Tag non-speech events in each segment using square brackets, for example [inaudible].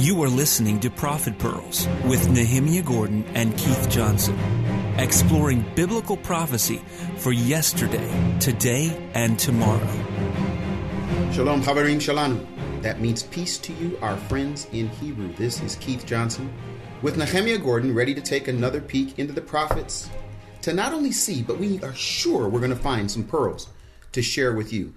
You are listening to Prophet Pearls with Nehemia Gordon and Keith Johnson, exploring biblical prophecy for yesterday, today, and tomorrow. Shalom, Havarim Shalanu. That means peace to you, our friends in Hebrew. This is Keith Johnson with Nehemia Gordon, ready to take another peek into the prophets to not only see, but we are sure we're going to find some pearls to share with you.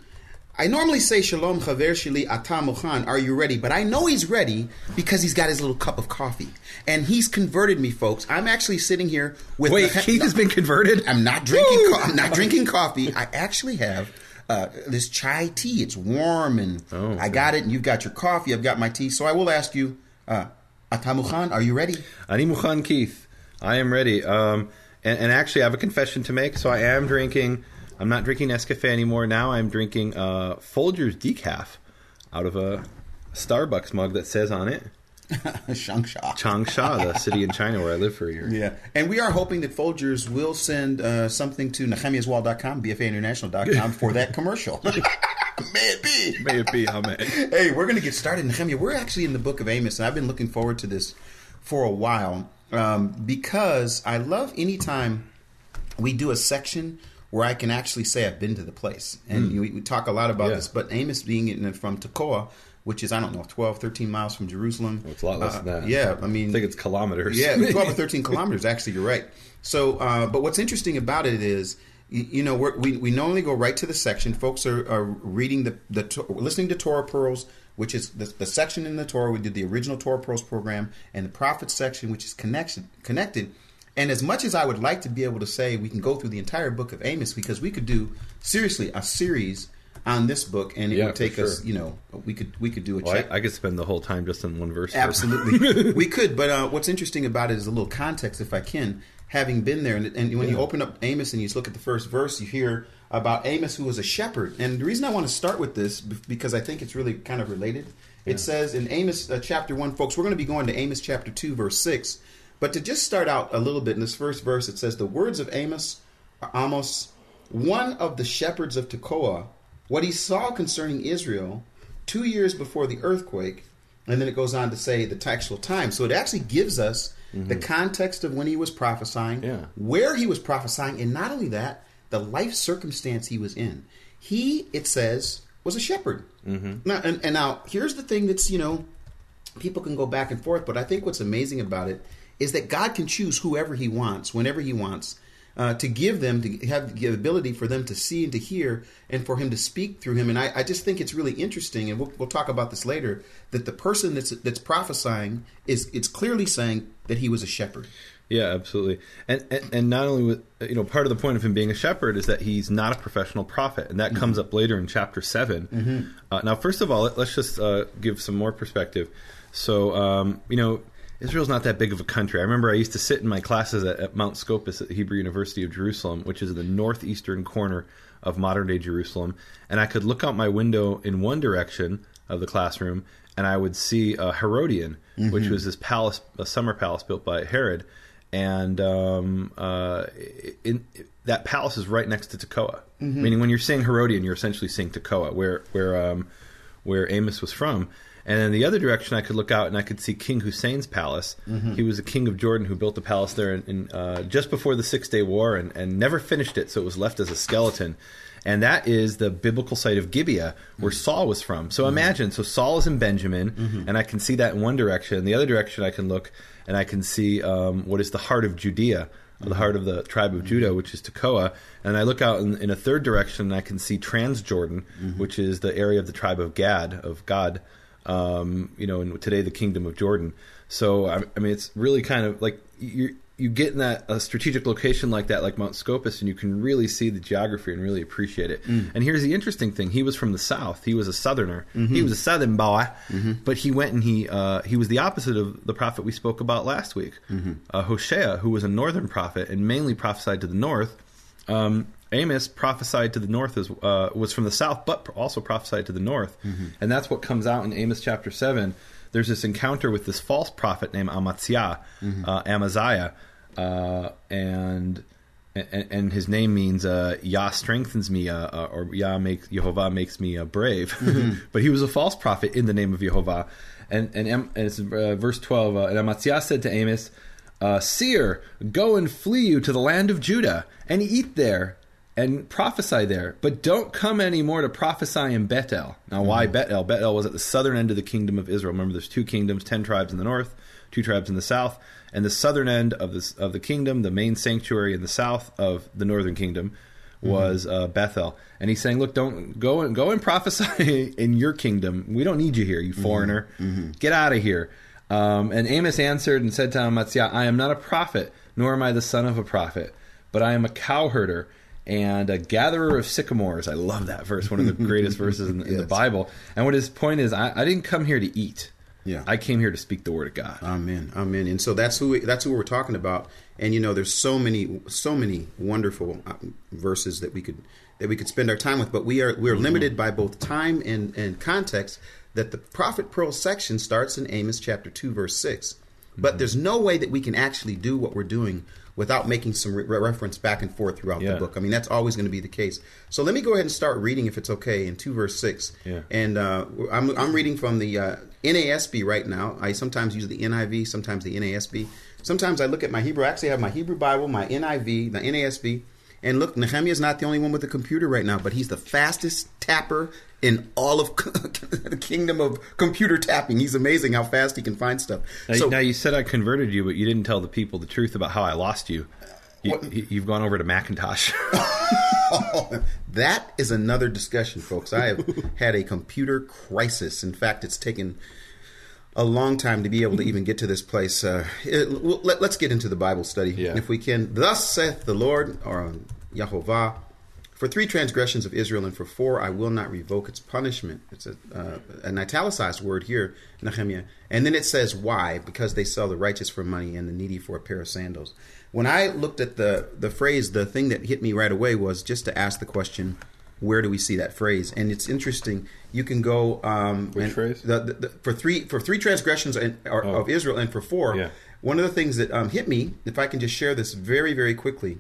I normally say Shalom Chaver Shili Atam are you ready? But I know he's ready because he's got his little cup of coffee. And he's converted me, folks. I'm actually sitting here with Wait, Keith has been converted? I'm not drinking co- I'm not drinking [laughs] coffee. I actually have uh, this chai tea. It's warm and Oh, I got it and you've got your coffee, I've got my tea. So I will ask you, uh, Atamuchan, are you ready? Ani Mukhan Keith. I am ready. Um, and, and actually, I have a confession to make. So I am drinking. I'm not drinking Nescafe anymore. Now I'm drinking uh, Folgers decaf out of a Starbucks mug that says on it [laughs] Shangsha. Changsha, the city in China where I lived for a year. Yeah, and we are hoping that Folgers will send uh, something to nehemiahswall.com, bfainternational.com for that commercial. [laughs] May it be. May it be, Amen. Hey, we're going to get started, Nehemia. We're actually in the book of Amos, and I've been looking forward to this for a while um, because I love anytime we do a section where I can actually say I've been to the place. And we, we talk a lot about. Yeah. this, but Amos being in, from Tekoa, which is, I don't know, 12, 13 miles from Jerusalem. It's a lot less Uh, than that. Yeah, I mean, I think it's kilometers. yeah, 12 or [laughs] 13 kilometers, actually, you're right. So, uh, but what's interesting about it is, you, you know, we're, we, we normally go right to the section. Folks are, are reading the, the, listening to Torah Pearls, which is the, the section in the Torah. We did the original Torah Pearls program and the Prophet section, which is connection, connected. And as much as I would like to be able to say we can go through the entire book of Amos, because we could do, seriously, a series on this book, and it Yeah, would take for us, you know, we could we could do a Well, check. I, I could spend the whole time just in one verse. Absolutely, [laughs] [laughs] we could. But uh, what's interesting about it is a little context, if I can, having been there. And, and when you open up Amos and you look at the first verse, you hear about Amos, who was a shepherd. And the reason I want to start with this because I think it's really kind of related. It says in Amos uh, chapter one, folks. We're going to be going to Amos chapter two, verse six. But to just start out a little bit in this first verse, it says the words of Amos, Amos, one of the shepherds of Tekoa, what he saw concerning Israel two years before the earthquake, and then it goes on to say the actual time. So it actually gives us the context of when he was prophesying, Yeah. where he was prophesying, and not only that, the life circumstance he was in. He, it says, was a shepherd. Mm-hmm. Now, and, and now here's the thing that's you know people can go back and forth, but I think what's amazing about it is that God can choose whoever He wants, whenever He wants, uh, to give them to have the ability for them to see and to hear, and for Him to speak through Him. And I, I just think it's really interesting, and we'll, we'll talk about this later. That the person that's that's prophesying is it's clearly saying that he was a shepherd. Yeah, absolutely. And, and and not only with you know part of the point of him being a shepherd is that he's not a professional prophet, and that comes up later in chapter 7 Uh, now, first of all, let, us just uh, give some more perspective. So, um, you know, Israel's not that big of a country. I remember I used to sit in my classes at, at Mount Scopus at the Hebrew University of Jerusalem, which is in the northeastern corner of modern day Jerusalem, and I could look out my window in one direction of the classroom, and I would see uh, Herodion, which was this palace, a summer palace built by Herod, and um, uh, in, that palace is right next to Tekoa. Meaning, when you're saying Herodion, you're essentially saying Tekoa, where where um, where Amos was from. And then the other direction, I could look out and I could see King Hussein's palace. Mm-hmm. He was a king of Jordan who built the palace there in, in, uh, just before the Six Day War and, and never finished it, so it was left as a skeleton. And that is the biblical site of Gibeah, where mm-hmm. Saul was from. So mm-hmm. imagine, so Saul is in Benjamin, and I can see that in one direction. The other direction, I can look and I can see um, what is the heart of Judea, the heart of the tribe of Judah, which is Tekoa. And I look out in, in a third direction, and I can see Transjordan, which is the area of the tribe of Gad, of God um, you know, and today the kingdom of Jordan. So I, I mean, it's really kind of like you you get in that a strategic location like that, like Mount Scopus, and you can really see the geography and really appreciate it. And here's the interesting thing: he was from the south. He was a southerner. He was a southern boy, but he went and he uh, he was the opposite of the prophet we spoke about last week, uh, Hosea, who was a northern prophet and mainly prophesied to the north. Um, Amos prophesied to the north as uh, was from the south, but also prophesied to the north, and that's what comes out in Amos chapter seven. There's this encounter with this false prophet named Amaziah, uh, Amaziah, uh, and and, and his name means uh, Yah strengthens me, uh, uh, or Yah makes Jehovah makes me uh, brave. [laughs] but he was a false prophet in the name of Jehovah, and and, and it's uh, verse twelve. Uh, and Amaziah said to Amos, uh, "Seer, go and flee you to the land of Judah, and eat there." And prophesy there, but don't come anymore to prophesy in Bethel. Now, why Bethel? Bethel was at the southern end of the kingdom of Israel. Remember, there's two kingdoms, ten tribes in the north, two tribes in the south, and the southern end of this of the kingdom, the main sanctuary in the south of the northern kingdom, was uh, Bethel. And he's saying, "Look, don't go and go and [laughs] prophesy in your kingdom. We don't need you here, you foreigner. Get out of here." Um, and Amos answered and said to Amaziah, "I am not a prophet, nor am I the son of a prophet, but I am a cowherder." And a gatherer of sycamores. I love that verse, one of the [laughs] greatest verses in, in the Bible. And what his point is, I, I didn't come here to eat. Yeah. I came here to speak the word of God. Amen. Amen. And so that's who we, that's who we're talking about. And you know, there's so many so many wonderful uh, verses that we could that we could spend our time with, but we are we're limited by both time and and context. That the prophet pearl section starts in Amos chapter two verse six. But there's no way that we can actually do what we're doing without making some re- reference back and forth throughout Yeah. the book. I mean, that's always going to be the case. So let me go ahead and start reading, if it's okay, in two verse six. Yeah. And uh, I'm, I'm reading from the uh, NASB right now. I sometimes use the NIV, sometimes the NASB. Sometimes I look at my Hebrew. I actually have my Hebrew Bible, my NIV, the NASB. And look, Nehemia is not the only one with a computer right now, but he's the fastest tapper in all of [laughs] the kingdom of computer tapping. He's amazing how fast he can find stuff. Now, so now you said I converted you, but you didn't tell the people the truth about how I lost you. you you've gone over to Macintosh. [laughs] [laughs] that is another discussion, folks. I have had a computer crisis. In fact, it's taken a long time to be able to even get to this place. Uh, it- let, us get into the Bible study, Yeah. if we can. Thus saith the Lord, or Yehovah, for three transgressions of Israel, and for four I will not revoke its punishment. It's a, uh, an italicized word here, Nehemia. And then it says, why? Because they sell the righteous for money and the needy for a pair of sandals. When I looked at the, the phrase, the thing that hit me right away was just to ask the question, where do we see that phrase? And it's interesting. You can go um, Which phrase? The, the, the, for three for three transgressions and, or, Oh. of Israel, and for four. Yeah. One of the things that um, hit me, if I can just share this very very quickly,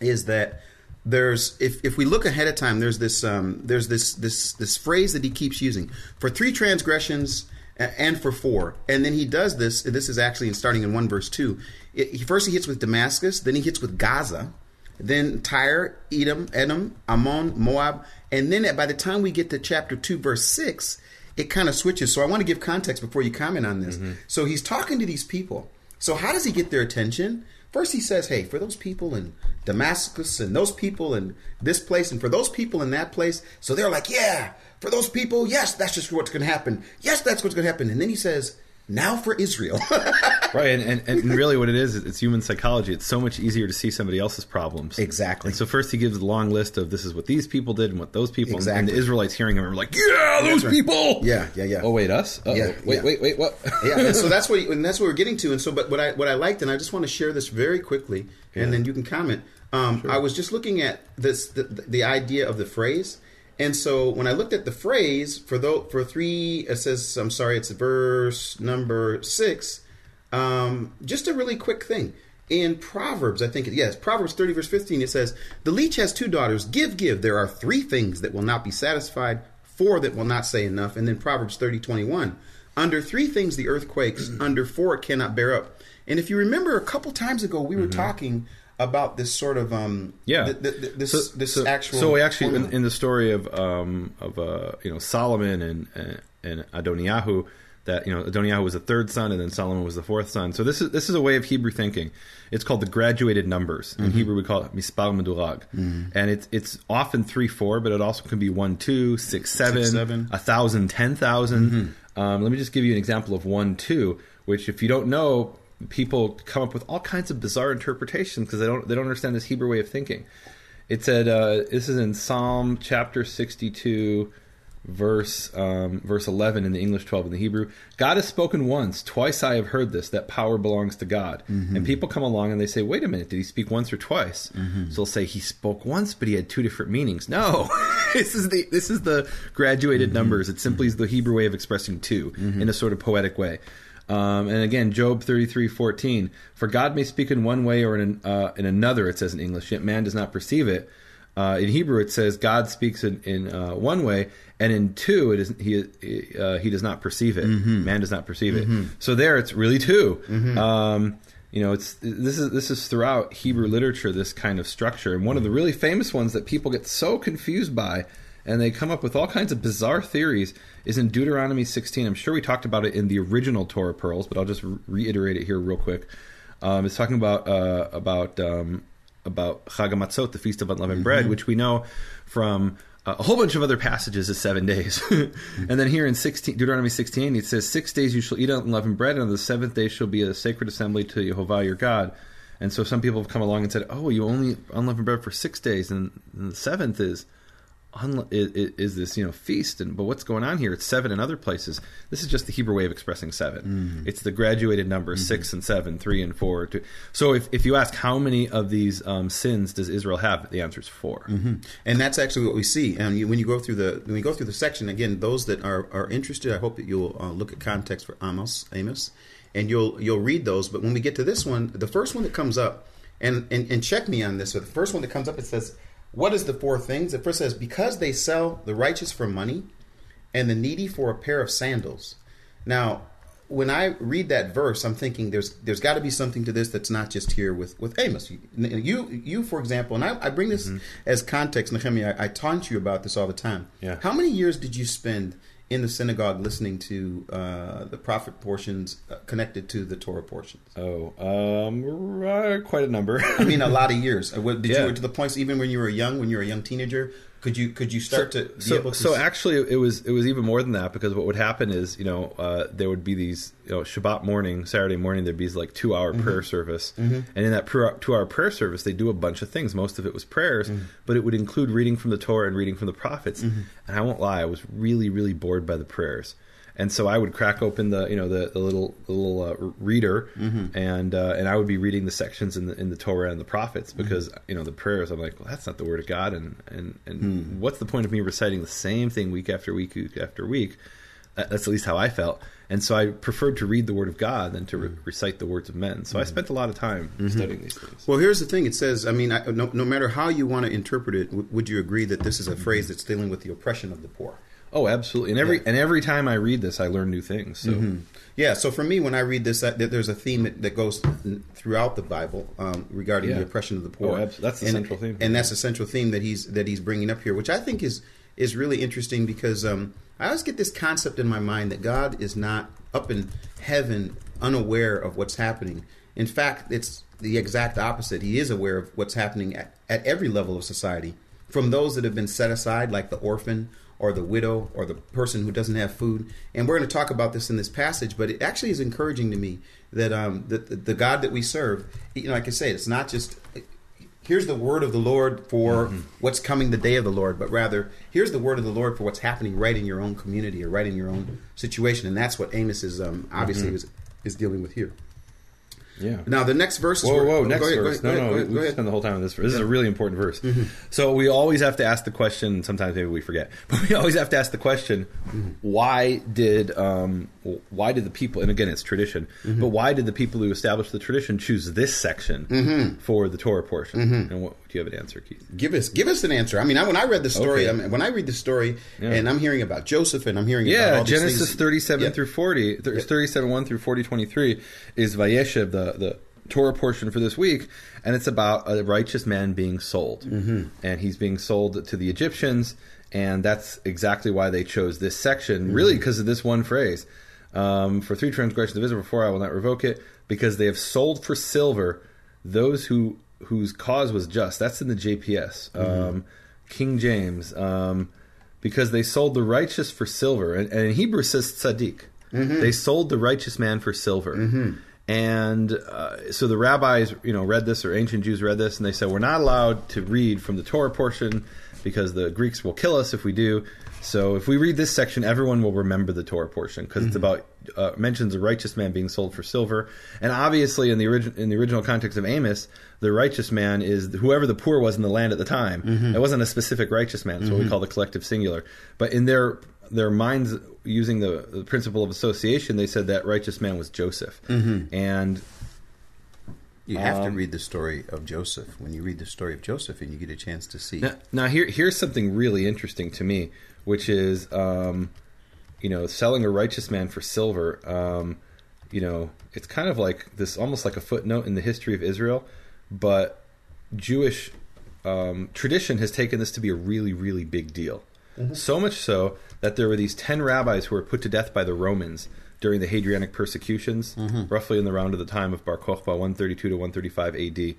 is that there's if, if we look ahead of time, there's this um, there's this this this phrase that he keeps using for three transgressions and for four, and then he does this. This is actually in starting in one verse two. It, he, first he hits with Damascus, then he hits with Gaza, then Tyre, Edom, Edom, Ammon, Moab, and then by the time we get to chapter two, verse six, it kind of switches. So I want to give context before you comment on this. So he's talking to these people. So how does he get their attention? First, he says, "Hey, for those people in Damascus and those people and this place and for those people in that place." So they're like, "Yeah, for those people, yes, that's just what's going to happen. Yes, that's what's going to happen." And then he says, "Now for Israel." [laughs] right, and, and, and really what it is, it's human psychology. It's so much easier to see somebody else's problems. Exactly. And so first he gives a long list of this is what these people did and what those people, and Exactly. the Israelites hearing him are like, yeah, those right. people. Yeah, yeah, yeah. Oh, wait, us? Uh-oh. Yeah, Wait, yeah. wait, wait, what? [laughs] yeah, and so that's [laughs] what and that's what we're getting to. And so, but what I what I liked, and I just want to share this very quickly, and then you can comment. Um, I was just looking at this the, the idea of the phrase, and so when I looked at the phrase for though for three, it says I'm sorry, it's verse number six. Um, just a really quick thing. In Proverbs, I think, it, yes, Proverbs 30, verse 15, it says, The leech has two daughters. Give, give. There are three things that will not be satisfied, four that will not say enough. And then Proverbs 30, 21, Under three things the earth quakes, under four it cannot bear up. And if you remember a couple times ago, we were talking about this sort of, um, Yeah. th- th- th- this, so, this so, actual. So we actually in, in the story of um, of uh, you know Solomon and and, and Adoniyahu that you know Adoniyahu was the third son and then Solomon was the fourth son. So this is this is a way of Hebrew thinking. It's called the graduated numbers. Mm-hmm. In Hebrew we call it mispar medurag, and it's it's often three four, but it also can be one two six seven, seven. a thousand ten thousand. Um, let me just give you an example of one two, which if you don't know. People come up with all kinds of bizarre interpretations because they don't they don't understand this Hebrew way of thinking. It said uh, this is in Psalm chapter sixty-two, verse um, verse eleven in the English, twelve in the Hebrew. God has spoken once, twice I have heard this that power belongs to God. And people come along and they say, "Wait a minute, did he speak once or twice?" So they'll say he spoke once, but he had two different meanings. No, [laughs] this is the this is the graduated numbers. It simply is the Hebrew way of expressing 2 in a sort of poetic way. Um, and again, Job thirty three fourteen. For God may speak in one way or in uh, in another. It says in English, yet man does not perceive it. Uh, in Hebrew, it says God speaks in, in uh, one way, and in two, it is he uh, he does not perceive it. Man does not perceive it. So there, it's really 2 Um, you know, it's this is this is throughout Hebrew literature this kind of structure, and one of the really famous ones that people get so confused by, and they come up with all kinds of bizarre theories, is in Deuteronomy 16. I'm sure we talked about it in the original Torah pearls, but I'll just reiterate it here real quick. Um, it's talking about uh, about um, about Chag HaMatzot, the Feast of Unleavened Bread, which we know from uh, a whole bunch of other passages is seven days. [laughs] and then here in 16, Deuteronomy 16, it says, Six days you shall eat unleavened bread, and on the seventh day shall be a sacred assembly to Jehovah your God. And so some people have come along and said, Oh, you only unleavened bread for six days, and, and the seventh is is, is this you know feast and but what's going on here it's seven in other places this is just the hebrew way of expressing 7 it's the graduated numbers six and seven three and four two. so if, if you ask how many of these um, sins does israel have the answer is 4 and that's actually what we see. And you, when you go through the when you go through the section again, those that are, are interested, I hope that you'll uh, look at context for Amos, Amos, and you'll you'll read those. But when we get to this one, the first one that comes up, and and, and check me on this. So the first one that comes up, it says, "What is the four things?" It first says, "Because they sell the righteous for money, and the needy for a pair of sandals." Now, when I read that verse, I'm thinking there's there's got to be something to this that's not just here with with Amos. You you, you for example, and I, I bring this mm-hmm. as context, Nehemia. I, I taunt you about this all the time. Yeah. How many years did you spend in the synagogue listening to uh, the prophet portions uh, connected to the Torah portions? oh um uh, quite a number I mean, a lot of years. Uh, Did Yeah. you to the points even when you were young, when you were a young teenager? Could you could you start to be so, to? so actually it was it was even more than that because what would happen is you know uh, there would be these you know Shabbat morning Saturday morning there'd be like two hour Mm-hmm. prayer service and in that two hour prayer service they do a bunch of things most of it was prayers Mm-hmm. but it would include reading from the Torah and reading from the prophets and I won't lie I was really really bored by the prayers and so I would crack open the you know the, the little the little uh, reader Mm-hmm. and uh, and I would be reading the sections in the in the Torah and the prophets Mm-hmm. because you know the prayers I'm like well that's not the word of God and and and Hmm. what's the point of me reciting the same thing week after week week after week that's at least how I felt and so I preferred to read the word of God than to Hmm. re- recite the words of men so I spent a lot of time studying these things Well, here's the thing. It says, I mean, I, no, no matter how you want to interpret it, w- would you agree that this is a phrase that's dealing with the oppression of the poor? Oh absolutely and every Yeah. and every time I read this I learn new things so Yeah. So for me, when I read this, I, there's a theme that, goes throughout the Bible um, regarding Yeah. the oppression of the poor. Oh, that's the and, central theme. and that's the central theme that he's that he's bringing up here, which I think is is really interesting because um, I always get this concept in my mind that God is not up in heaven unaware of what's happening. In fact, it's the exact opposite. He is aware of what's happening at, at every level of society, from those that have been set aside, like the orphan or the widow or the person who doesn't have food. And we're going to talk about this in this passage, but it actually is encouraging to me that um, the, the God that we serve, you know, like I say, it's not just here's the word of the Lord for what's coming the day of the Lord, but rather here's the word of the Lord for what's happening right in your own community or right in your own situation, and that's what Amos is um, obviously is, is dealing with here. Yeah Now the next verse. Whoa, where- whoa! go Next ahead, verse. ahead, no, no, ahead, we, we spend the whole time on this verse. This is a really important verse. So we always have to ask the question. Sometimes maybe we forget, [laughs] but we always have to ask the question: Why did um, why did the people? And again, it's tradition. But why did the people who established the tradition choose this section for the Torah portion? And what do you have an answer, Keith? Give us give us an answer. I mean, I, when I read the story, Okay. I mean, when I read the story, and I'm hearing about Joseph, and I'm hearing about Yeah, Genesis things- 37 Yeah. through 40, th- 37 1 through 40 23 is Vayeishev, the, the Torah portion for this week, and it's about a righteous man being sold. Mm-hmm. And he's being sold to the Egyptians, and that's exactly why they chose this section, Mm-hmm. really because of this one phrase. Um, for three transgressions of Israel before I will not revoke it, because they have sold for silver those who whose cause was just. That's in the JPS. Um, King James. Um, because they sold the righteous for silver, and, and in Hebrew it says tzaddik. They sold the righteous man for silver, and uh, so the rabbis, you know, read this, or ancient Jews read this, and they said we're not allowed to read from the Torah portion because the Greeks will kill us if we do. So if we read this section, everyone will remember the Torah portion because it's about uh, mentions a righteous man being sold for silver, and obviously in the origin in the original context of Amos, the righteous man is whoever the poor was in the land at the time. It wasn't a specific righteous man, it's what we call the collective singular. But in their their minds using the, the principle of association, they said that righteous man was Joseph, Mm-hmm. and You have to Um, read the story of Joseph. When you read the story of Joseph, and you get a chance to see. Now, now here, here's something really interesting to me, which is, um, you know, selling a righteous man for silver. Um, you know, it's kind of like this, almost like a footnote in the history of Israel, but Jewish um, tradition has taken this to be a really, really big deal. So much so that there were these ten rabbis who were put to death by the Romans during the Hadrianic persecutions, roughly in the round of the time of Bar Kokhba, 132 to 135 AD,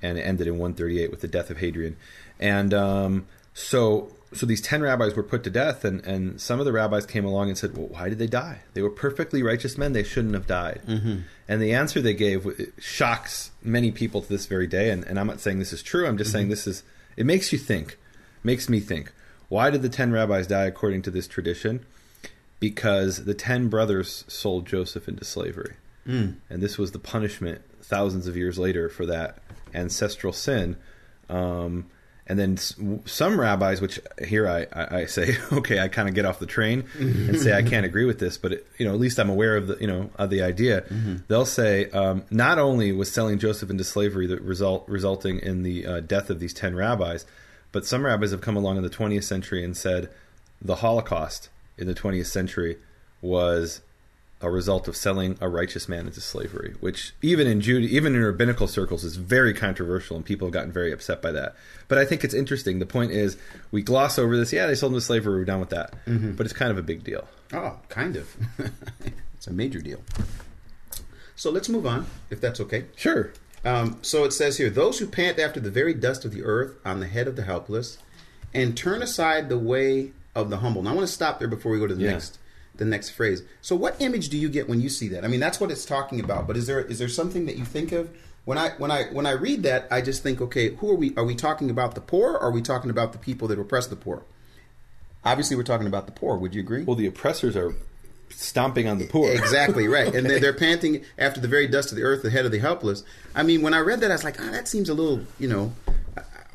and it ended in 138 with the death of Hadrian. And um, so, so these ten rabbis were put to death, and, and some of the rabbis came along and said, "Well, why did they die? They were perfectly righteous men; they shouldn't have died." Mm-hmm. And the answer they gave shocks many people to this very day. And, and I'm not saying this is true. I'm just mm-hmm. saying this is. It makes you think. Makes me think. Why did the ten rabbis die according to this tradition? Because the ten brothers sold Joseph into slavery, mm. and this was the punishment thousands of years later for that ancestral sin. Um, and then some rabbis, which here I, I, say, [laughs] okay, I kind of get off the train and say I can't agree with this, but it, you know, at least I'm aware of the you know of the idea. They'll say um, not only was selling Joseph into slavery the result resulting in the uh, death of these ten rabbis, but some rabbis have come along in the 20th century and said the Holocaust in the 20th century was a result of selling a righteous man into slavery, which even in Jude, even in rabbinical circles, is very controversial, and people have gotten very upset by that. But I think it's interesting. The point is, we gloss over this. Yeah, they sold him to slavery. We're done with that. But it's kind of a big deal. Oh, kind of. [laughs] it's a major deal. So let's move on, if that's okay. Sure. Um, so it says here those who pant after the very dust of the earth on the head of the helpless and turn aside the way of the humble. Now I want to stop there before we go to the Yeah. next the next phrase. So what image do you get when you see that? I mean that's what it's talking about, but is there is there something that you think of when I when I when I read that I just think okay, who are we are we talking about the poor or are we talking about the people that oppress the poor? Obviously we're talking about the poor, would you agree? Well, the oppressors are stomping on the poor. [laughs] Exactly right, and they're, they're panting after the very dust of the earth, the head of the helpless. I mean, when I read that, I was like, ah, that seems a little, you know,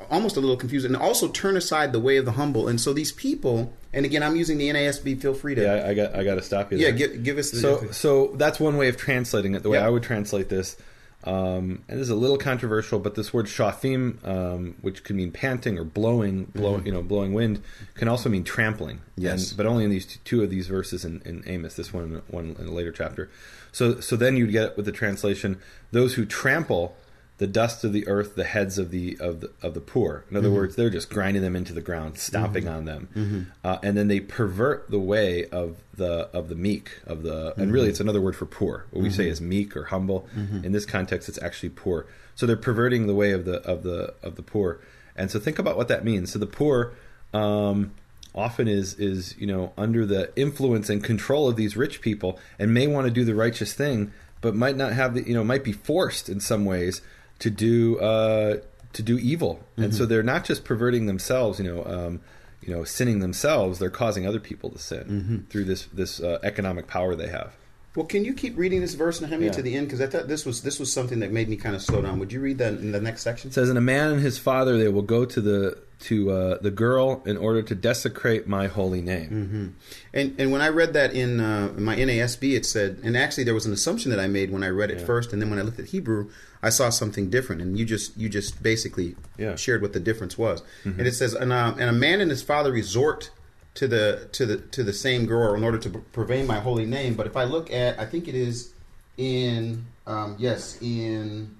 almost a little confused, And also, turn aside the way of the humble. And so these people, and again, I'm using the NASB. Feel free to, Yeah, I, I got I got to stop you. yeah, give, give us the. So, so that's one way of translating it. The way Yeah. I would translate this, um, and this is a little controversial, but this word shafim, um, which can mean panting or blowing, blow, you know, blowing wind, can also mean trampling. Mm-hmm. Yes. And- but only in these two, two of these verses in, in Amos. This one, one in a later chapter. So, so then you'd get with the translation: those who trample the dust of the earth, the heads of the of the, of the poor. In Mm-hmm. other words, they're just grinding them into the ground, stomping on them, uh, and then they pervert the way of the of the meek of the. And really, it's another word for poor. What we say is meek or humble. In this context, it's actually poor. So they're perverting the way of the of the of the poor. And so think about what that means. So the poor. Um, often is is you know under the influence and control of these rich people and may want to do the righteous thing but might not have the you know might be forced in some ways to do uh, to do evil. And so they're not just perverting themselves you know um, you know sinning themselves they're causing other people to sin through this this uh, economic power they have well, can you keep reading this verse, Nehemia, Yeah. to the end? Because I thought this was this was something that made me kind of slow down. Would you read that in the next section? It says, "And a man and his father they will go to the to uh, the girl in order to desecrate my holy name." And and when I read that in, uh, my NASB, it said, and actually there was an assumption that I made when I read it first, and then when I looked at Hebrew, I saw something different. And you just you just basically Yeah. shared what the difference was. And it says, and, uh, and a man and his father resort to the to the to the same girl in order to profane my holy name. But if I look at, I think it is in um, yes in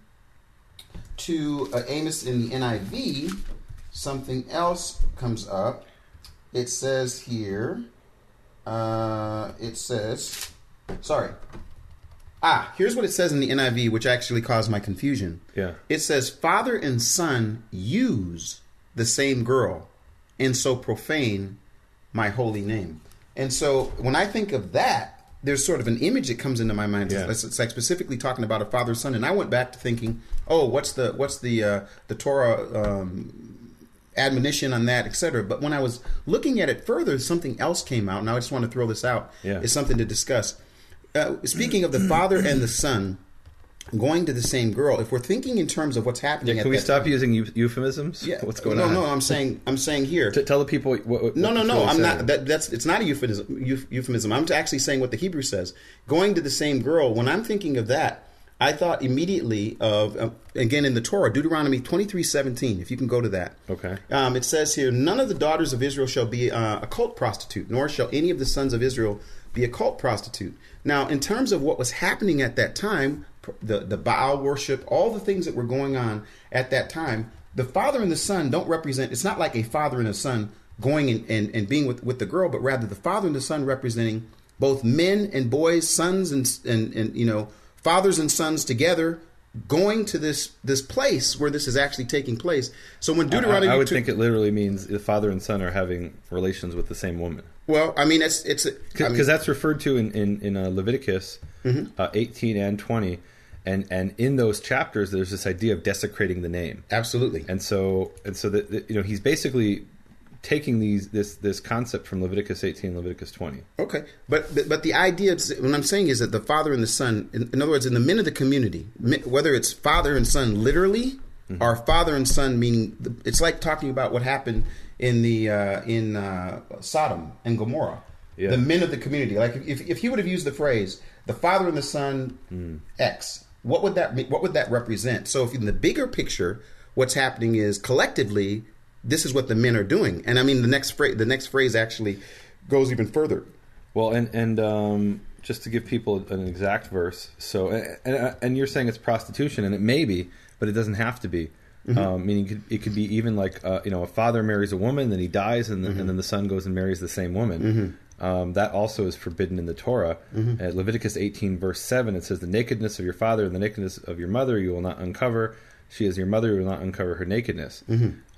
to uh, Amos in the NIV, something else comes up. It says here, uh, it says, sorry. Ah, here's what it says in the NIV, which actually caused my confusion. Yeah. It says, Father and son use the same girl, and so profane my holy name. And so when I think of that, there's sort of an image that comes into my mind. Yeah. It's, it's like specifically talking about a father son, and I went back to thinking, oh, what's the what's the uh, the Torah um, admonition on that, etc. But when I was looking at it further, something else came out, and I just want to throw this out. Yeah. It's something to discuss. Uh, speaking of the father and the son, going to the same girl. If we're thinking in terms of what's happening, Yeah, can we stop time- using euphemisms? Yeah, What's going no, on? No, no, I'm saying I'm saying here. T- tell the people. What, what, No, no, no. I'm saying. not. That, that's it's not a euphemism. Euphemism. I'm actually saying what the Hebrew says. Going to the same girl. When I'm thinking of that, I thought immediately of uh, again in the Torah, Deuteronomy 23:17. If you can go to that. Okay. Um, it says here, none of the daughters of Israel shall be uh, a cult prostitute, nor shall any of the sons of Israel be a cult prostitute. Now, in terms of what was happening at that time, the the Baal worship, all the things that were going on at that time, the father and the son don't represent. It's not like a father and a son going and, and, and being with, with the girl, but rather the father and the son representing both men and boys, sons and and, and you know fathers and sons together going to this this place where this is actually taking place. So when I, Deuteronomy, I would two- think it literally means the father and son are having relations with the same woman. well, I mean it's it's because I mean, Mm-hmm. that's referred to in in, in uh, Leviticus uh, 18 and 20, and and in those chapters there's this idea of desecrating the name, absolutely. and so and so that you know he's basically taking these this this concept from Leviticus 18, Leviticus 20. Okay, but but, but the idea, is, what I'm saying is that the father and the son, in, in other words, in the men of the community, whether it's father and son literally, Mm-hmm. or father and son meaning, the- it's like talking about what happened in the uh, in uh, Sodom and Gomorrah. Yeah. The men of the community, like if if he would have used the phrase the father and the son Mm. X, what would that mean- what would that represent? So if in the bigger picture, what's happening is collectively, this is what the men are doing, and I mean the next phrase the next phrase actually goes even further. Well, and and um, just to give people an exact verse, so and, and you're saying it's prostitution, and it may be, but it doesn't have to be. Um, meaning, it could, it could be even like uh, you know, a father marries a woman, then he dies, and, the, and then the son goes and marries the same woman. Um, that also is forbidden in the Torah. At Leviticus 18, verse 7, it says, The nakedness of your father and the nakedness of your mother you will not uncover. She is your mother, you will not uncover her nakedness.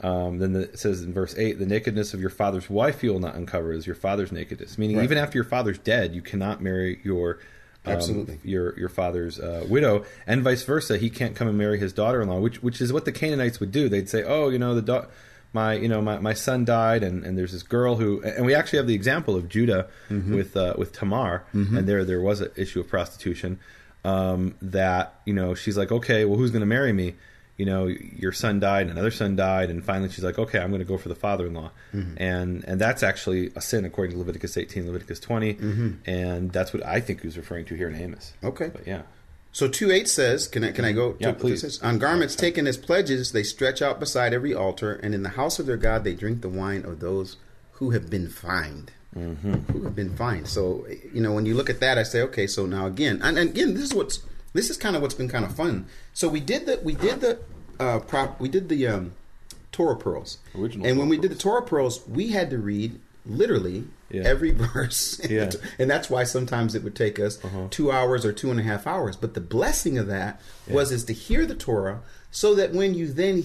Um, then the, it says in verse 8, The nakedness of your father's wife you will not uncover is your father's nakedness. Meaning, Right. even after your father's dead, you cannot marry your. um, Absolutely. your your father's uh, widow, and vice versa. He can't come and marry his daughter-in-law, which which is what the Canaanites would do. They'd say, "Oh, you know, the da- my you know my, my son died, and, and there's this girl who, and we actually have the example of Judah with uh, with Tamar, and there there was an issue of prostitution. Um, that you know she's like, okay, well, who's going to marry me? You know, your son died, and another son died, and finally she's like, okay, I'm going to go for the father-in-law, and and that's actually a sin according to Leviticus 18, Leviticus 20, and that's what I think he was referring to here in Amos. Okay. But yeah. So two eight says, can I can I go? Yeah, what please. says? On garments taken as pledges, they stretch out beside every altar, and in the house of their God they drink the wine of those who have been fined. Mm-hmm. Who have been fined. So you know when you look at that, I say, okay. So now again, and, and again, this is what's this is kind of what's been kind of fun. So we did the we did the uh, prop we did the um, Torah pearls, Original and when Torah we did the Torah pearls, we had to read literally Yeah. every [laughs] verse. Yeah. Uh-huh. and that's why sometimes it would take us two hours or two and a half hours. But the blessing of that was is to hear the Torah, so that when you then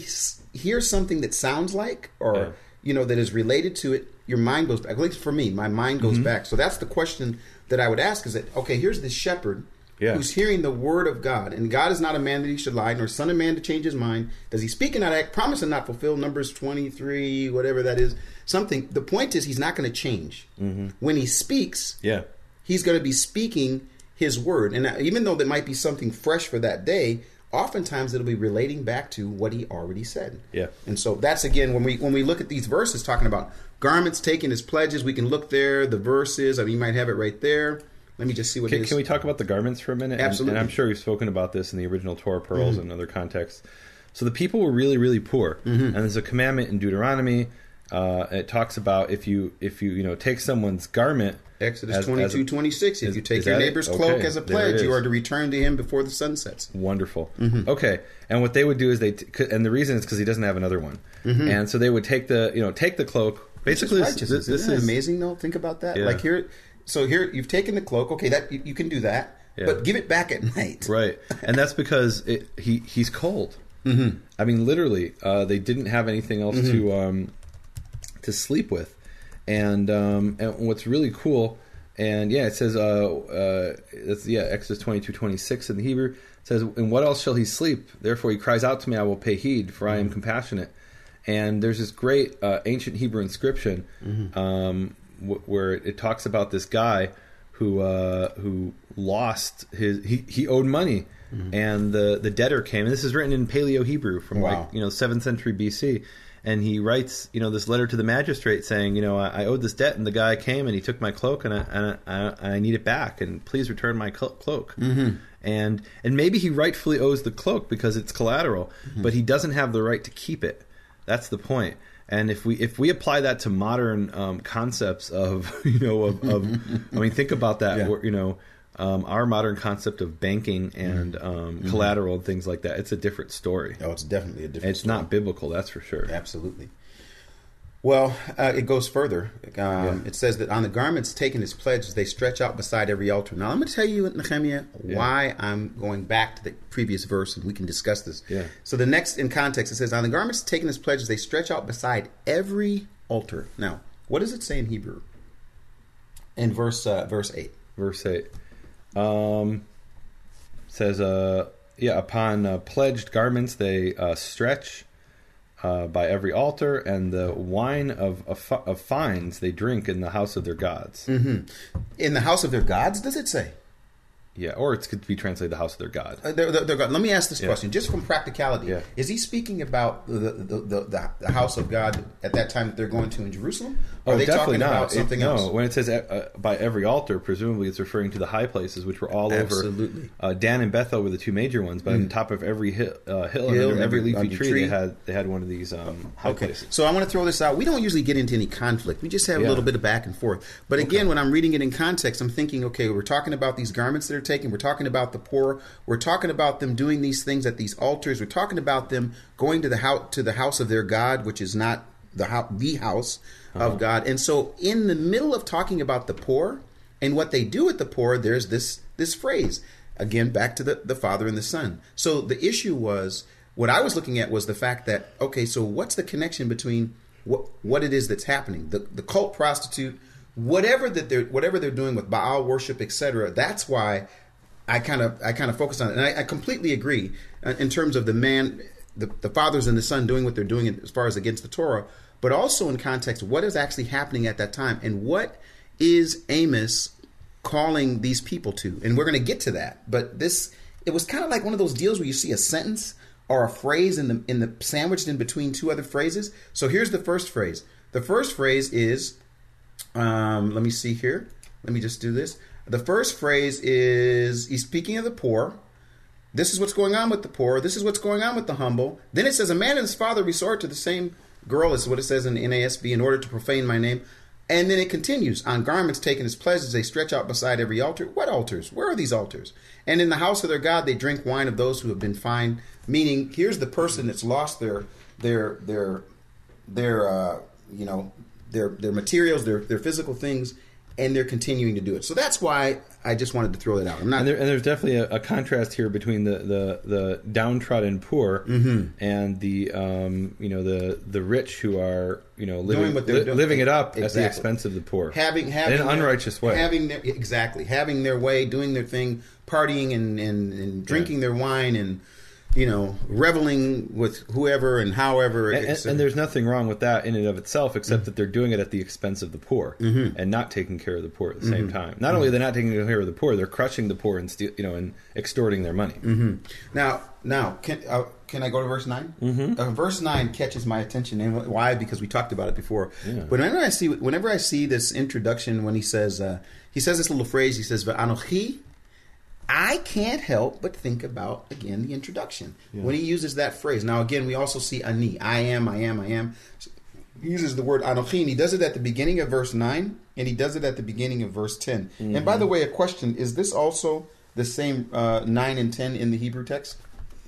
hear something that sounds like, or Yeah. you know that is related to it, your mind goes back. At least for me, my mind goes Mm-hmm. back. So that's the question that I would ask: Is that okay? Here's this shepherd. Yeah. Who's hearing the word of God? And God is not a man that he should lie, nor son of man to change his mind. Does he speak and not act, promise and not fulfill? Numbers twenty three, whatever that is. Something. The point is, he's not going to change. Mm-hmm. When he speaks, Yeah. he's going to be speaking his word. And uh, even though there might be something fresh for that day, oftentimes it'll be relating back to what he already said. Yeah. And so that's again when we when we look at these verses talking about garments taken as pledges, we can look there, the verses, I mean you might have it right there. Let me just see what Can, is. can we talk about the garments for a minute? And- Absolutely. And, I'm sure we've spoken about this in the original Torah pearls and other contexts. So the people were really, really poor, and there's a commandment in Deuteronomy. Uh, it talks about if you if you you know take someone's garment. Exodus as- as a- two twenty six. If is- you take your it? neighbor's cloak Okay, as a pledge, you are to return to him before the sun sets. Wonderful. Mm-hmm. Okay, and what they would do is they, t- and the reason is because he doesn't have another one, and so they would take the you know take the cloak. Basically, This this, Mm-hmm. is this, this Isn't that is amazing though. Think about that. Yeah. Like here, so here you've taken the cloak. Okay, that you, you can do that, Yeah. but give it back at night. [laughs] right, and that's because it, he he's cold. Mm-hmm. I mean, literally, uh, they didn't have anything else to um, to sleep with, and um, and what's really cool, and yeah, it says, uh, uh, it's, yeah, Exodus twenty two twenty six in the Hebrew it says, "And what else shall he sleep? Therefore he cries out to me, I will pay heed, for I am compassionate." And there's this great uh, ancient Hebrew inscription um, w- where it talks about this guy who uh, who lost his he, he owed money and the the debtor came. And this is written in Paleo Hebrew from Wow. like you know seventh century BC. And he writes, you know, this letter to the magistrate saying, you know, I, I owed this debt, and the guy came and he took my cloak, and I and I, I need it back, and please return my clo- cloak. Mm-hmm. And and maybe he rightfully owes the cloak because it's collateral, but he doesn't have the right to keep it. That's the point. And if we if we apply that to modern um, concepts of [laughs] you know of, of I mean think about that Yeah. You know um, our modern concept of banking and um, collateral and things like that it's a different story. Oh, it's definitely a different. It's story. not biblical, that's for sure. Absolutely. Well, uh, it goes further. Um, It says that on the garments taken as pledges, they stretch out beside every altar. Now, I'm going to tell you, Nehemia, why I'm going back to the previous verse, and we can discuss this. Yeah. So the next in context, it says, on the garments taken as pledges, they stretch out beside every altar. Now, what does it say in Hebrew? In verse uh, verse eight. Verse eight um, says, uh, "Yeah, upon uh, pledged garments they uh, stretch uh, by every altar, and the wine of, of of fines they drink in the house of their gods." In the house of their gods, does it say? Yeah, or it could be translated the house of their god. Uh, they're God. Let me ask this Yeah. question, just from practicality. Yeah. Is he speaking about the, the, the, the, house of God at that time that they're going to in Jerusalem? Or are they Oh, definitely talking not. about something It- no, else? when it says uh, by every altar, presumably it's referring to the high places, which were all Absolutely. Mm. over. Uh, Dan and Bethel were the two major ones, but on top of every hill, uh, hill, Hill and every leafy tree, tree. they had they had one of these um, high Okay, places. so I want to throw this out. We don't usually get into any conflict. We just have a little bit of back and forth. But again, when I'm reading it in context, I'm thinking, okay, we're talking about these garments that are taken. We're talking about the poor. We're talking about them doing these things at these altars. We're talking about them going to the house to the house of their God, which is not the house, the house of uh-huh. God. And so, in the middle of talking about the poor and what they do with the poor, there's this this phrase again back to the the father and the son. So the issue was what I was looking at was the fact that okay, so what's the connection between what what it is that's happening, the the cult prostitute, whatever that they're whatever they're doing with Baal worship, etc. That's why I kind of I kind of focus on it, and I, I completely agree in terms of the man, the, the fathers and the son doing what they're doing as far as against the Torah, but also in context what is actually happening at that time and what is Amos calling these people to, and we're going to get to that. But this it was kind of like one of those deals where you see a sentence or a phrase in the in the sandwiched in between two other phrases. So here's the first phrase. The first phrase is um, let me see here. Let me just do this. The first phrase is he's speaking of the poor. This is what's going on with the poor. This is what's going on with the humble. Then it says, A man and his father resort to the same girl, is what it says in the NASB, in order to profane my name. And then it continues on garments taken as pledges, they stretch out beside every altar. What altars? Where are these altars? And in the house of their God, they drink wine of those who have been fined. Meaning, here's the person that's lost their their their their uh, you know their their materials, their their physical things, and they're continuing to do it. So that's why I just wanted to throw that out. I'm not. And, there, and there's definitely a, a contrast here between the, the, the downtrodden poor Mm-hmm. and the um, you know the the rich who are you know living li- doing. living it up at the expense of the poor having having in an their- unrighteous way. having their, exactly having their way, doing their thing, partying and and, and drinking their wine and you know reveling with whoever and however. and, and, and there's nothing wrong with that in and of itself, except Mm-hmm. that they're doing it at the expense of the poor and not taking care of the poor at the Mm-hmm. same time. Not only they're they not taking care of the poor, they're crushing the poor and steal, you know and extorting their money. Mm-hmm. now now can uh, can I go to verse 9 mm-hmm. uh, verse nine catches my attention, and why? Because we talked about it before. But whenever I see whenever I see this introduction, when he says uh, he says this little phrase, he says "V'anochi." I can't help but think about again the introduction when he uses that phrase. Now again, we also see ani. I am. I am. I am. He uses the word anochi, he does it at the beginning of verse nine, and he does it at the beginning of verse 10 And by the way, a question: Is this also the same uh, nine and ten in the Hebrew text?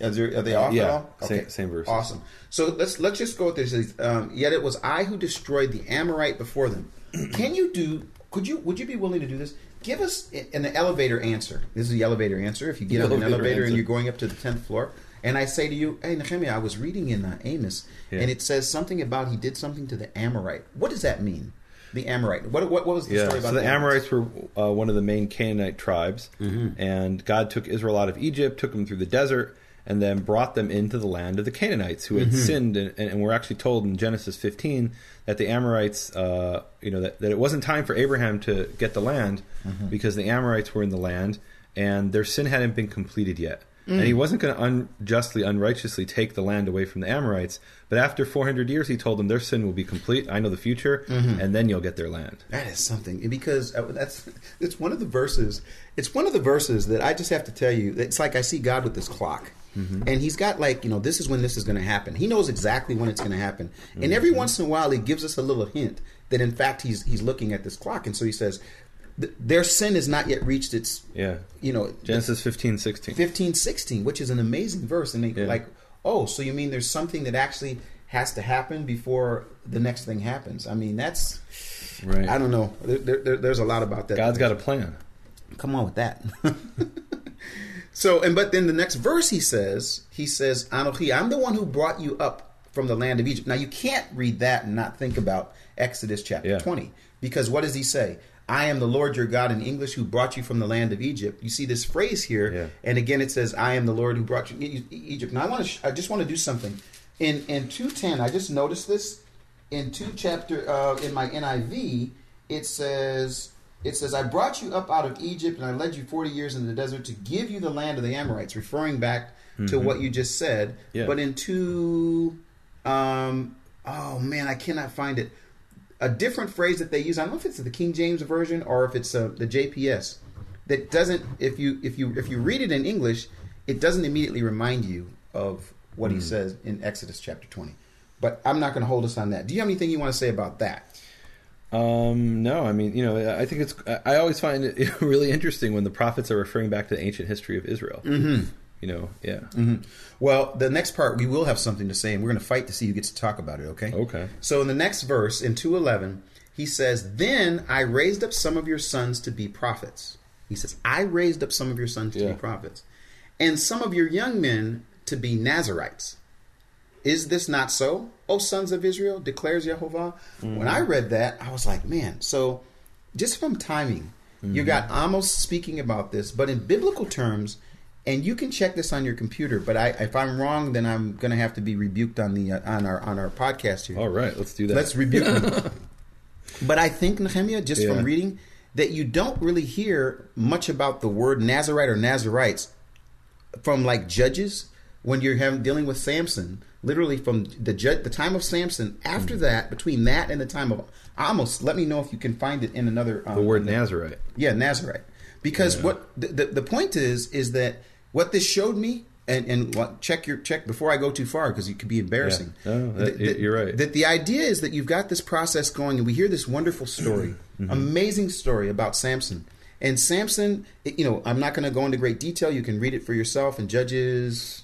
Are, there, are they off Yeah, at all? same- same verses. Awesome. So let's let's just go with this. Um, Yet it was I who destroyed the Amorite before them. [clears throat] Can you do? Could you? Would you be willing to do this? Give us an elevator answer. This is the elevator answer. If you get on an Elevator elevator and you're going up to the tenth floor, and I say to you, "Hey, Nehemia, I was reading in uh, Amos, Yeah. and it says something about he did something to the Amorite. What does that mean? The Amorite. What what, what was the Yeah, story about so the Amorites? Amorites were uh, one of the main Canaanite tribes, Mm-hmm. and God took Israel out of Egypt, took them through the desert, and then brought them into the land of the Canaanites, who had Mm-hmm. sinned, and, and we're actually told in Genesis 15 that the Amorites, uh, you know, that, that it wasn't time for Abraham to get the land Mm-hmm. because the Amorites were in the land, and their sin hadn't been completed yet. and he wasn't going to unjustly, unrighteously take the land away from the Amorites. But after 400 years, he told them their sin will be complete. I know the future, and then you'll get their land. That is something because uh, that's it's one of the verses. It's one of the verses that I just have to tell you. It's like I see God with this clock, Mm-hmm. and He's got like you know this is when this is going to happen. He knows exactly when it's going to happen, and mm-hmm. every once in a while He gives us a little hint that in fact He's He's looking at this clock, and so He says their sin has not yet reached its Yeah. you know Genesis 15, 16. 15 16 which is an amazing verse and they Yeah. like oh so you mean there's something that actually has to happen before the next thing happens i mean that's Right. i don't know there, there- there, there's a lot about that God's got a plan. come on with that [laughs] so and but then the next verse he says he says anochi i'm the one who brought you up from the land of egypt. Now you can't read that and not think about exodus chapter Yeah. 20 because what does he say? I am the lord your god in english who brought you from the land of egypt. You see this phrase here Yeah. and again it says i am the lord who brought you egypt. Now i want to sh- i just want to do something. In in 210 i just noticed this. In 2 chapter uh, in my niv it says it says i brought you up out of egypt and i led you 40 years in the desert to give you the land of the amorites referring back to what you just said Yeah. but in 2 um oh man i cannot find it a different phrase that they use. I don't know if it's the King James version or if it's uh, the JPS. That doesn't if you if you if you read it in English, it doesn't immediately remind you of what he says in Exodus chapter twenty. But I'm not going to hold us on that. Do you have anything you want to say about that? Um, no, I mean, you know, I think it's. I always find it [laughs] really interesting when the prophets are referring back to the ancient history of Israel. Mm-hmm. You know, yeah. Well, the next part we will have something to say, and we're going to fight to see who gets to talk about it. Okay. Okay. So in the next verse, in two eleven, he says, "Then I raised up some of your sons to be prophets." He says, "I raised up some of your sons to Yeah. be prophets, and some of your young men to be Nazarites." Is this not so, O sons of Israel? Declares Yehovah. When I read that, I was like, man. So, just from timing, you got Amos speaking about this, but in biblical terms, and you can check this on your computer. But I, if I'm wrong, then I'm going to have to be rebuked on the uh, on our on our podcast here. All right, let's do that. Let's rebuke me. [laughs] but I think Nehemia, just Yeah. from reading, that you don't really hear much about the word Nazarite or Nazarites from like judges when you're having, dealing with Samson. Literally from the judge, the time of Samson. After Mm-hmm. that, between that and the time of Amos, let me know if you can find it in another. Um, the word Nazarite. yeah, Nazarite. Because what the, the the point is is that what this showed me, and and what, check your check before I go too far because it could be embarrassing. Yeah. No, that- you're right. That the idea is that you've got this process going, and we hear this wonderful story, [clears throat] Mm-hmm. amazing story about Samson. And Samson, you know, I'm not going to go into great detail. You can read it for yourself in Judges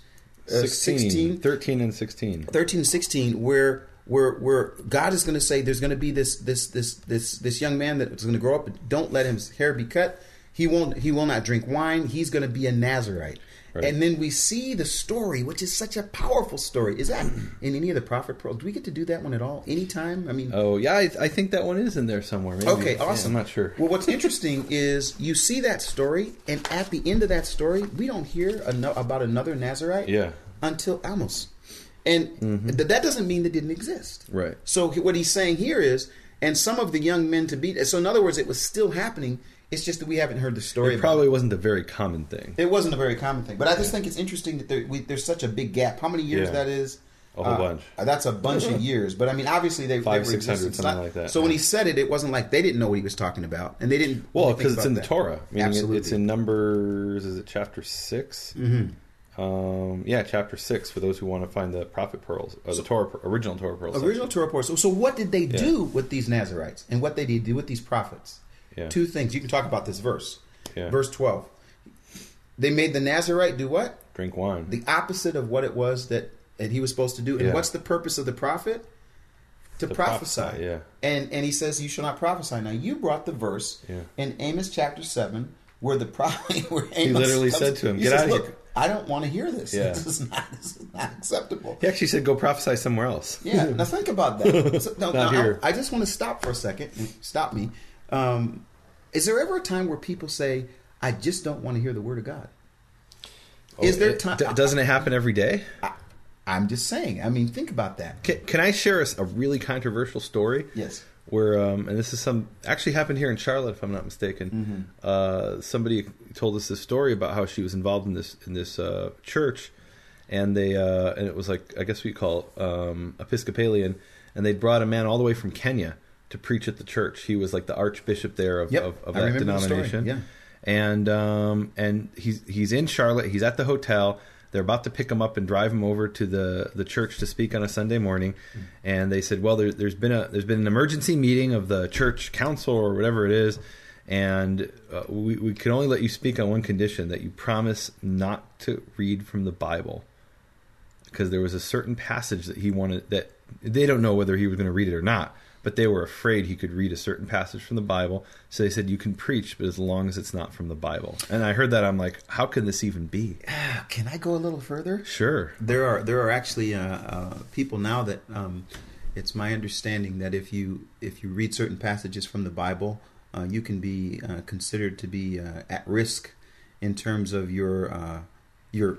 uh, 16, 16 13 and 16. 13 and 16 where where where God is going to say there's going to be this this this this this young man that is going to grow up don't let his hair be cut he won't he will not drink wine he's going to be a Nazarite Right. and then we see the story which is such a powerful story is that [clears throat] in any of the prophet pearls do we get to do that one at all anytime I mean Oh, yeah, I, I think that one is in there somewhere. Maybe. Okay, Yeah, awesome. I'm not sure. Well, what's interesting is you see that story, and at the end of that story, we don't hear ano- about another Nazarite Yeah. until Amos. And mm-hmm. th- that doesn't mean they didn't exist. Right. So what he's saying here is, and some of the young men to be. So in other words, it was still happening. It's just that we haven't heard the story. It probably wasn't a very common thing. it wasn't a very common thing, but I just think it's interesting that there, we, there's such a big gap. How many years Yeah. that is? A whole Uh, bunch. That's a bunch of [laughs] years, but I mean, obviously they Five, 600, existing. something like that, So when he said it, it wasn't like they didn't know what he was talking about, and they didn't. Well, because it's in the. Torah. Meaning it- Absolutely. It's in Numbers, is it chapter 6? Mm-hmm. Um, yeah, chapter 6 for those who want to find the prophet pearls, or the Torah, original Torah pearls. original Torah reports. So, so what did they do with these Nazarites, and what did they did do with these prophets? Yeah. Two things. You can talk about this verse, Yeah. verse twelve. They made the Nazarite do what? Drink wine. The opposite of what it was that, that he was supposed to do. And Yeah. what's the purpose of the prophet? To, To prophesy. prophesy, yeah. And and he says you shall not prophesy. Now you brought the verse Yeah. in Amos chapter seven where the prophet [laughs] where Amos literally comes- said to him, "Get says, outta Look, here." I don't want to hear this. Yeah. This is not this is not acceptable. he actually said, go prophesy somewhere else. Yeah, now think about that. [laughs] So, no, Not no, here. I, I just want to stop for a second. Stop me. Um, is there ever a time where people say, "I just don't want to hear the word of God"? is there Oh, time? d- doesn't it happen every day? I, am just saying. I mean, think about that. Can, can I share a, a really controversial story? Yes. where um, and this is some actually happened here in Charlotte, if I'm not mistaken. Uh, somebody told us this story about how she was involved in this in this uh, church, and they uh, and it was like I guess we call it, um, Episcopalian, and they brought a man all the way from Kenya to preach at the church. He was like the archbishop there of, Yep, of, of that remember the story, denomination. yeah. And um, and he's he's in Charlotte. He's at the hotel. They're about to pick him up and drive him over to the, the church to speak on a Sunday morning, and they said, "Well, there, there's been a there's been an emergency meeting of the church council or whatever it is, and uh, we we can only let you speak on one condition that you promise not to read from the Bible, because there was a certain passage that he wanted that they don't know whether he was going to read it or not." But they were afraid he could read a certain passage from the Bible, so they said you can preach, but as long as it's not from the Bible. And I heard that, I'm like, how can this even be? [sighs] Can I go a little further? Sure. There are there are actually uh, uh, people now that um, it's my understanding that if you if you read certain passages from the Bible, uh, you can be uh, considered to be uh, at risk in terms of your uh, your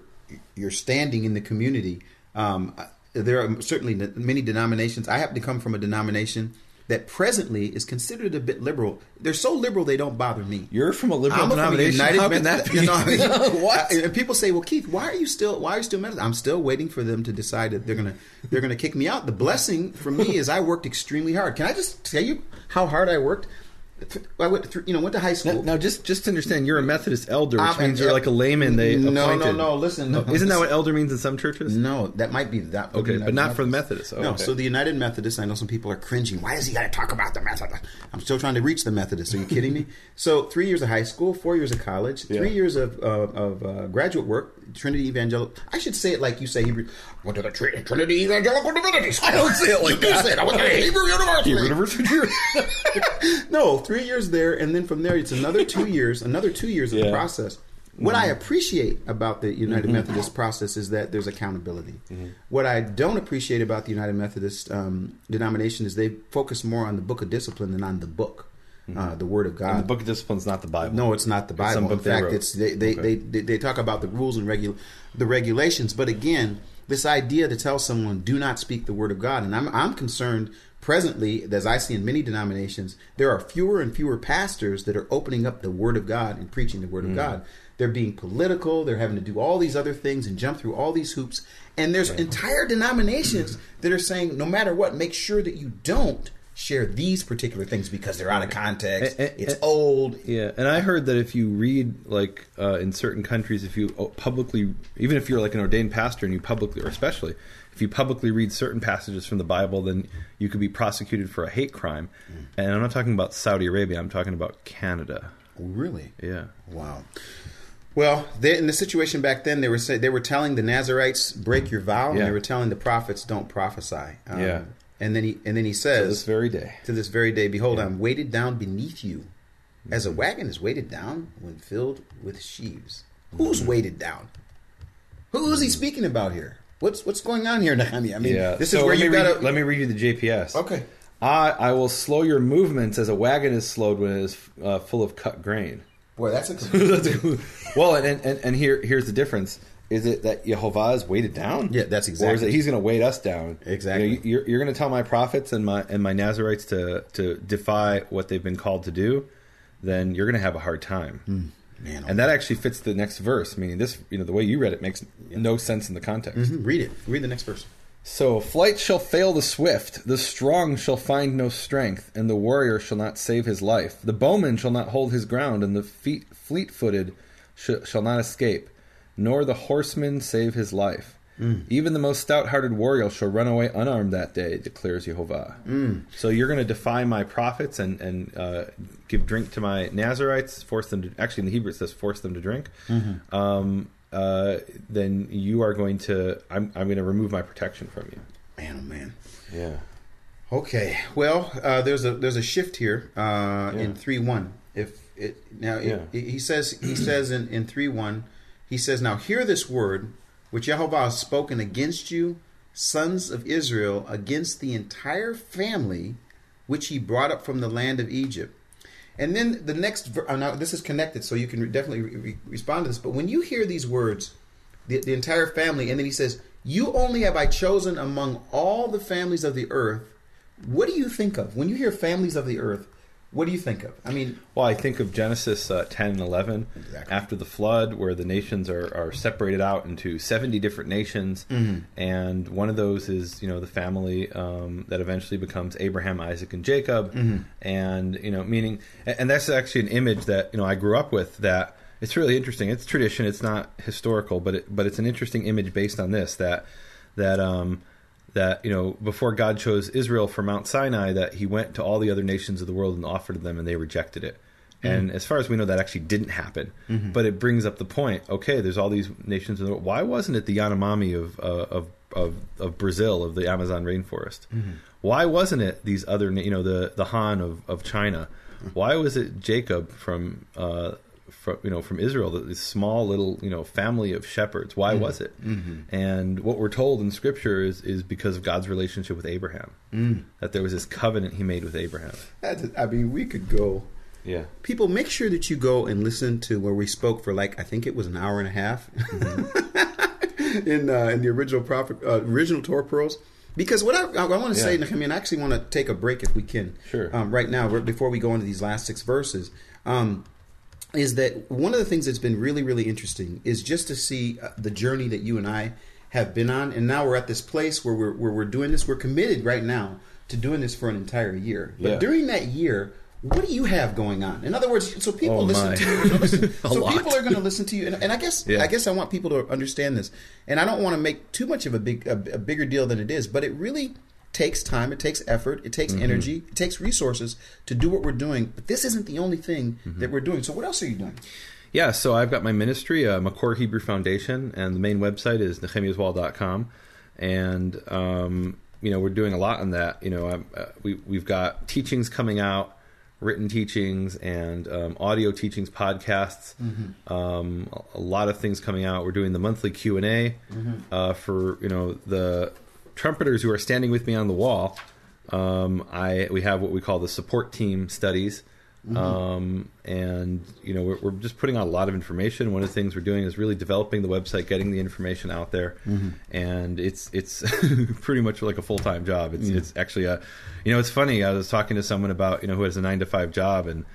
your standing in the community. Um, there are certainly many denominations. I happen to come from a denomination that presently is considered a bit liberal. They're so liberal they don't bother me. You're from a liberal I'm from denomination. United How can that be? [laughs] you know, I mean, [laughs] what? I- and people say, "Well, Keith, why are you still why are you still Methodist?" I'm still waiting for them to decide that they're gonna they're gonna kick me out. The blessing for me [laughs] is I worked extremely hard. Can I just tell you how hard I worked? I went through, you know, went to high school. Now, now just just to understand, you're a Methodist elder, which I'm- means you're like a layman. They No, no, appointed. no, listen, no. isn't that what elder means in some churches? No, that might be that. Okay, but not for the Methodists. Oh, no, okay. so the United Methodists. I know some people are cringing. Why does he got to talk about the Methodists? I'm still trying to reach the Methodists. Are you kidding me? [laughs] So three years of high school, four years of college, Yeah. three years of uh, of uh, graduate work. Trinity Evangelical. I should say it like you say Hebrew. Went to the Tr- Trinity Evangelical Divinity School. I don't say it like that. Say it. I went to Hebrew University. [laughs] no, three years there, and then from there it's another [laughs] two years, another two years of the process. What I appreciate about the United Methodist process is that there's accountability. What I don't appreciate about the United Methodist um, denomination is they focus more on the book of discipline than on the book, uh, the Word of God. And the Book of Discipline's not the Bible. No, it's not the Bible. In fact, it's they they, Okay. they they they talk about the rules and regu- the regulations. But again, this idea to tell someone do not speak the word of God, and I'm I'm concerned presently, as I see in many denominations, there are fewer and fewer pastors that are opening up the word of God and preaching the Mm. word of God. They're being political. They're having to do all these other things and jump through all these hoops. And there's entire denominations that are saying, no matter what, make sure that you don't share these particular things because they're out of context. And- and- it's and- old. Yeah, and I heard that if you read like uh, in certain countries, if you publicly, even if you're like an ordained pastor and you publicly, or especially if you publicly read certain passages from the Bible, then you could be prosecuted for a hate crime. And I'm not talking about Saudi Arabia. I'm talking about Canada. Really? Yeah. Wow. Well, they, in the situation back then, they were say, they were telling the Nazarites break your vow, and they were telling the prophets don't prophesy. Um, Yeah. And then he and then he To says this very day. to this very day, behold, I'm weighted down beneath you, mm-hmm. as a wagon is weighted down when filled with sheaves. Mm-hmm. Who's weighted down? Who is he mm-hmm. speaking about here? What's what's going on here, Nehemia? I mean, Yeah. this So is where you got to. Let me read you the JPS. Okay. I, I will slow your movements as a wagon is slowed when it is uh, full of cut grain. Boy, that's a [laughs] well, and, and and here here's the difference: is it that Yehovah is weighted down? Yeah, that's Or is exactly- it He's going to weight us down? Exactly. You know, you're going to tell my prophets and my and my Nazarites to to defy what they've been called to do, then you're going to have a hard time. man. And that actually fits the next verse. Meaning this, you know, the way you read it makes no sense in the context. Mhm, read it. Read the next verse. So flight shall fail the swift, the strong shall find no strength, and the warrior shall not save his life. The bowman shall not hold his ground, and the feet, fleet-footed sh- shall not escape, nor the horseman save his life. Even the most stout-hearted warrior shall run away unarmed that day, declares Yehovah. So you're going to defy my prophets and and uh, give drink to my Nazarites, force them to. Actually, in the Hebrew it says force them to drink. Um, uh, then you are going to. I'm I'm going to remove my protection from you. Man, oh man. Yeah. Okay. Well, uh, there's a there's a shift here uh, in three one. If it now it, Yeah. he says he says in in three one, he says now hear this word which Yehovah has spoken against you, sons of Israel, against the entire family which he brought up from the land of Egypt. And then the next, uh, now this is connected, so you can definitely re- respond to this. But when you hear these words, the, the entire family, and then he says, "You only have I chosen among all the families of the earth what do you think of when you hear families of the earth? What do you think of? I mean, Well, I think of Genesis uh, 10 and 11 Exactly. after the flood, where the nations are, are separated out into 70 different nations. Mm-hmm. And one of those is, you know, the family um, that eventually becomes Abraham, Isaac, and Jacob. Mm-hmm. And, you know, meaning, and and that's actually an image that, you know, I grew up with that it's really interesting. It's tradition, it's not historical, but it, but it's an interesting image based on this that, that, um, that you know before God chose Israel for Mount Sinai that he went to all the other nations of the world and offered them and they rejected it. And as far as we know that actually didn't happen. But it brings up the point, okay, there's all these nations in the world. Why wasn't it the Yanomami of uh, of, of of Brazil of the Amazon rainforest? Why wasn't it these other you know the the Han of of China? Why was it Jacob from uh, from you know from Israel, this small little you know family of shepherds. Why was it? And what we're told in Scripture is is because of God's relationship with Abraham, that there was this covenant He made with Abraham. that's, I mean, we could go. Yeah, People, make sure that you go and listen to where we spoke for like I think it was an hour and a half [laughs] in uh, in the original prophet uh, original Torah pearls. Because what I, I want to say, Yeah. Nehemia, and I actually want to take a break if we can, Sure. um, right now before we go into these last six verses, um, is that one of the things that's been really really interesting is just to see uh, the journey that you and I have been on, and now we're at this place where we're where we're doing this. We're committed right now to doing this for an entire year. But Yeah. during that year, what do you have going on? In other words, so people Oh, listen my. to you. [laughs] listen- so lot. people are going to listen to you, and, and I guess Yeah. I guess I want people to understand this, and I don't want to make too much of a big a, a bigger deal than it is, but it really takes time, it takes effort, it takes Mm-hmm. energy, it takes resources to do what we're doing. But this isn't the only thing Mm-hmm. that we're doing. So what else are you doing? yeah. So I've got my ministry, uh, Makor Hebrew Foundation, and the main website is nehemiaswall.com. and um, you know we're doing a lot on that. You know, I'm, uh, we we've got teachings coming out, written teachings and um, audio teachings, podcasts. Um, a a lot of things coming out. We're doing the monthly Q and A uh, for you know the trumpeters who are standing with me on the wall. Um, I we have what we call the support team studies. Um, and you know we're, we're just putting out a lot of information. One of the things we're doing is really developing the website, getting the information out there, and it's it's [laughs] pretty much like a full time job. It's it's actually a, you know, it's funny. I was talking to someone about you know who has a nine to five job, and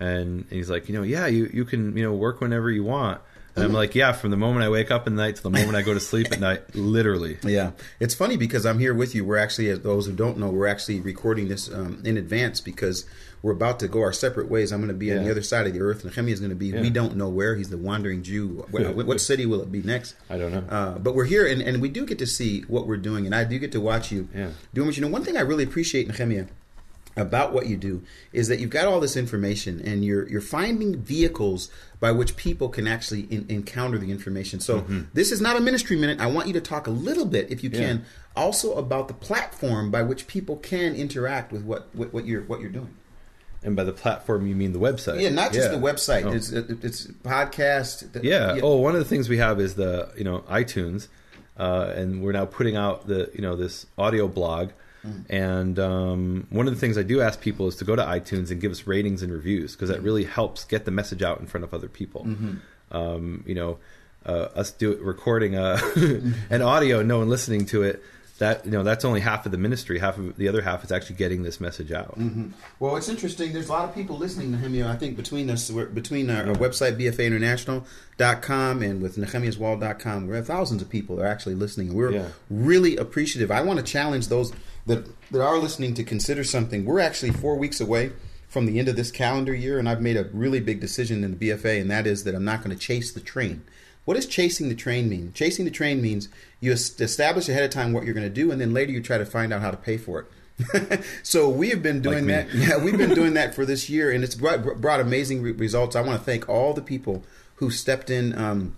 and he's like, you know, yeah, you you can you know work whenever you want. And I'm like, yeah, from the moment I wake up in the night to the moment I go to sleep at night, [laughs] literally. Yeah, it's funny because I'm here with you. We're actually, as those who don't know, we're actually recording this um, in advance because we're about to go our separate ways. I'm going to be on the other side of the earth, and Nehemia is going to be. Yeah. We don't know where he's the wandering Jew. What, what [laughs] city will it be next? I don't know. Uh, but we're here, and, and we do get to see what we're doing, and I do get to watch you Yeah. doing what you know. One thing I really appreciate, Nehemia, about what you do is that you've got all this information and you're you're finding vehicles by which people can actually in, encounter the information. So Mm-hmm. this is not a ministry minute. I want you to talk a little bit, if you can, also about the platform by which people can interact with what what, what you're what you're doing. And by the platform, you mean the website? Yeah, not just Yeah. the website. Oh. It's it's podcast. the- Yeah. Oh, one of the things we have is the you know iTunes, uh, and we're now putting out the you know this audio blog. And um, one of the things I do ask people is to go to iTunes and give us ratings and reviews because that really helps get the message out in front of other people. Um, you know, uh, us do recording uh, [laughs] an audio, and no one listening to it. That you know, that's only half of the ministry. Half of the other half is actually getting this message out. Well, it's interesting. There's a lot of people listening to know, I think between us, we're- between our, our website bfainternational.com and with nehemiaswall.com, we have thousands of people that are actually listening. We're Yeah. really appreciative. I want to challenge those that that are listening to consider something. We're actually four weeks away from the end of this calendar year, and I've made a really big decision in the BFA, and that is that I'm not going to chase the train. What does chasing the train mean? Chasing the train means you establish ahead of time what you're going to do, and then later you try to find out how to pay for it. [laughs] so we have been doing Like that. [laughs] Yeah, we've been doing that for this year, and it's brought, brought amazing re- results. I want to thank all the people who stepped in um,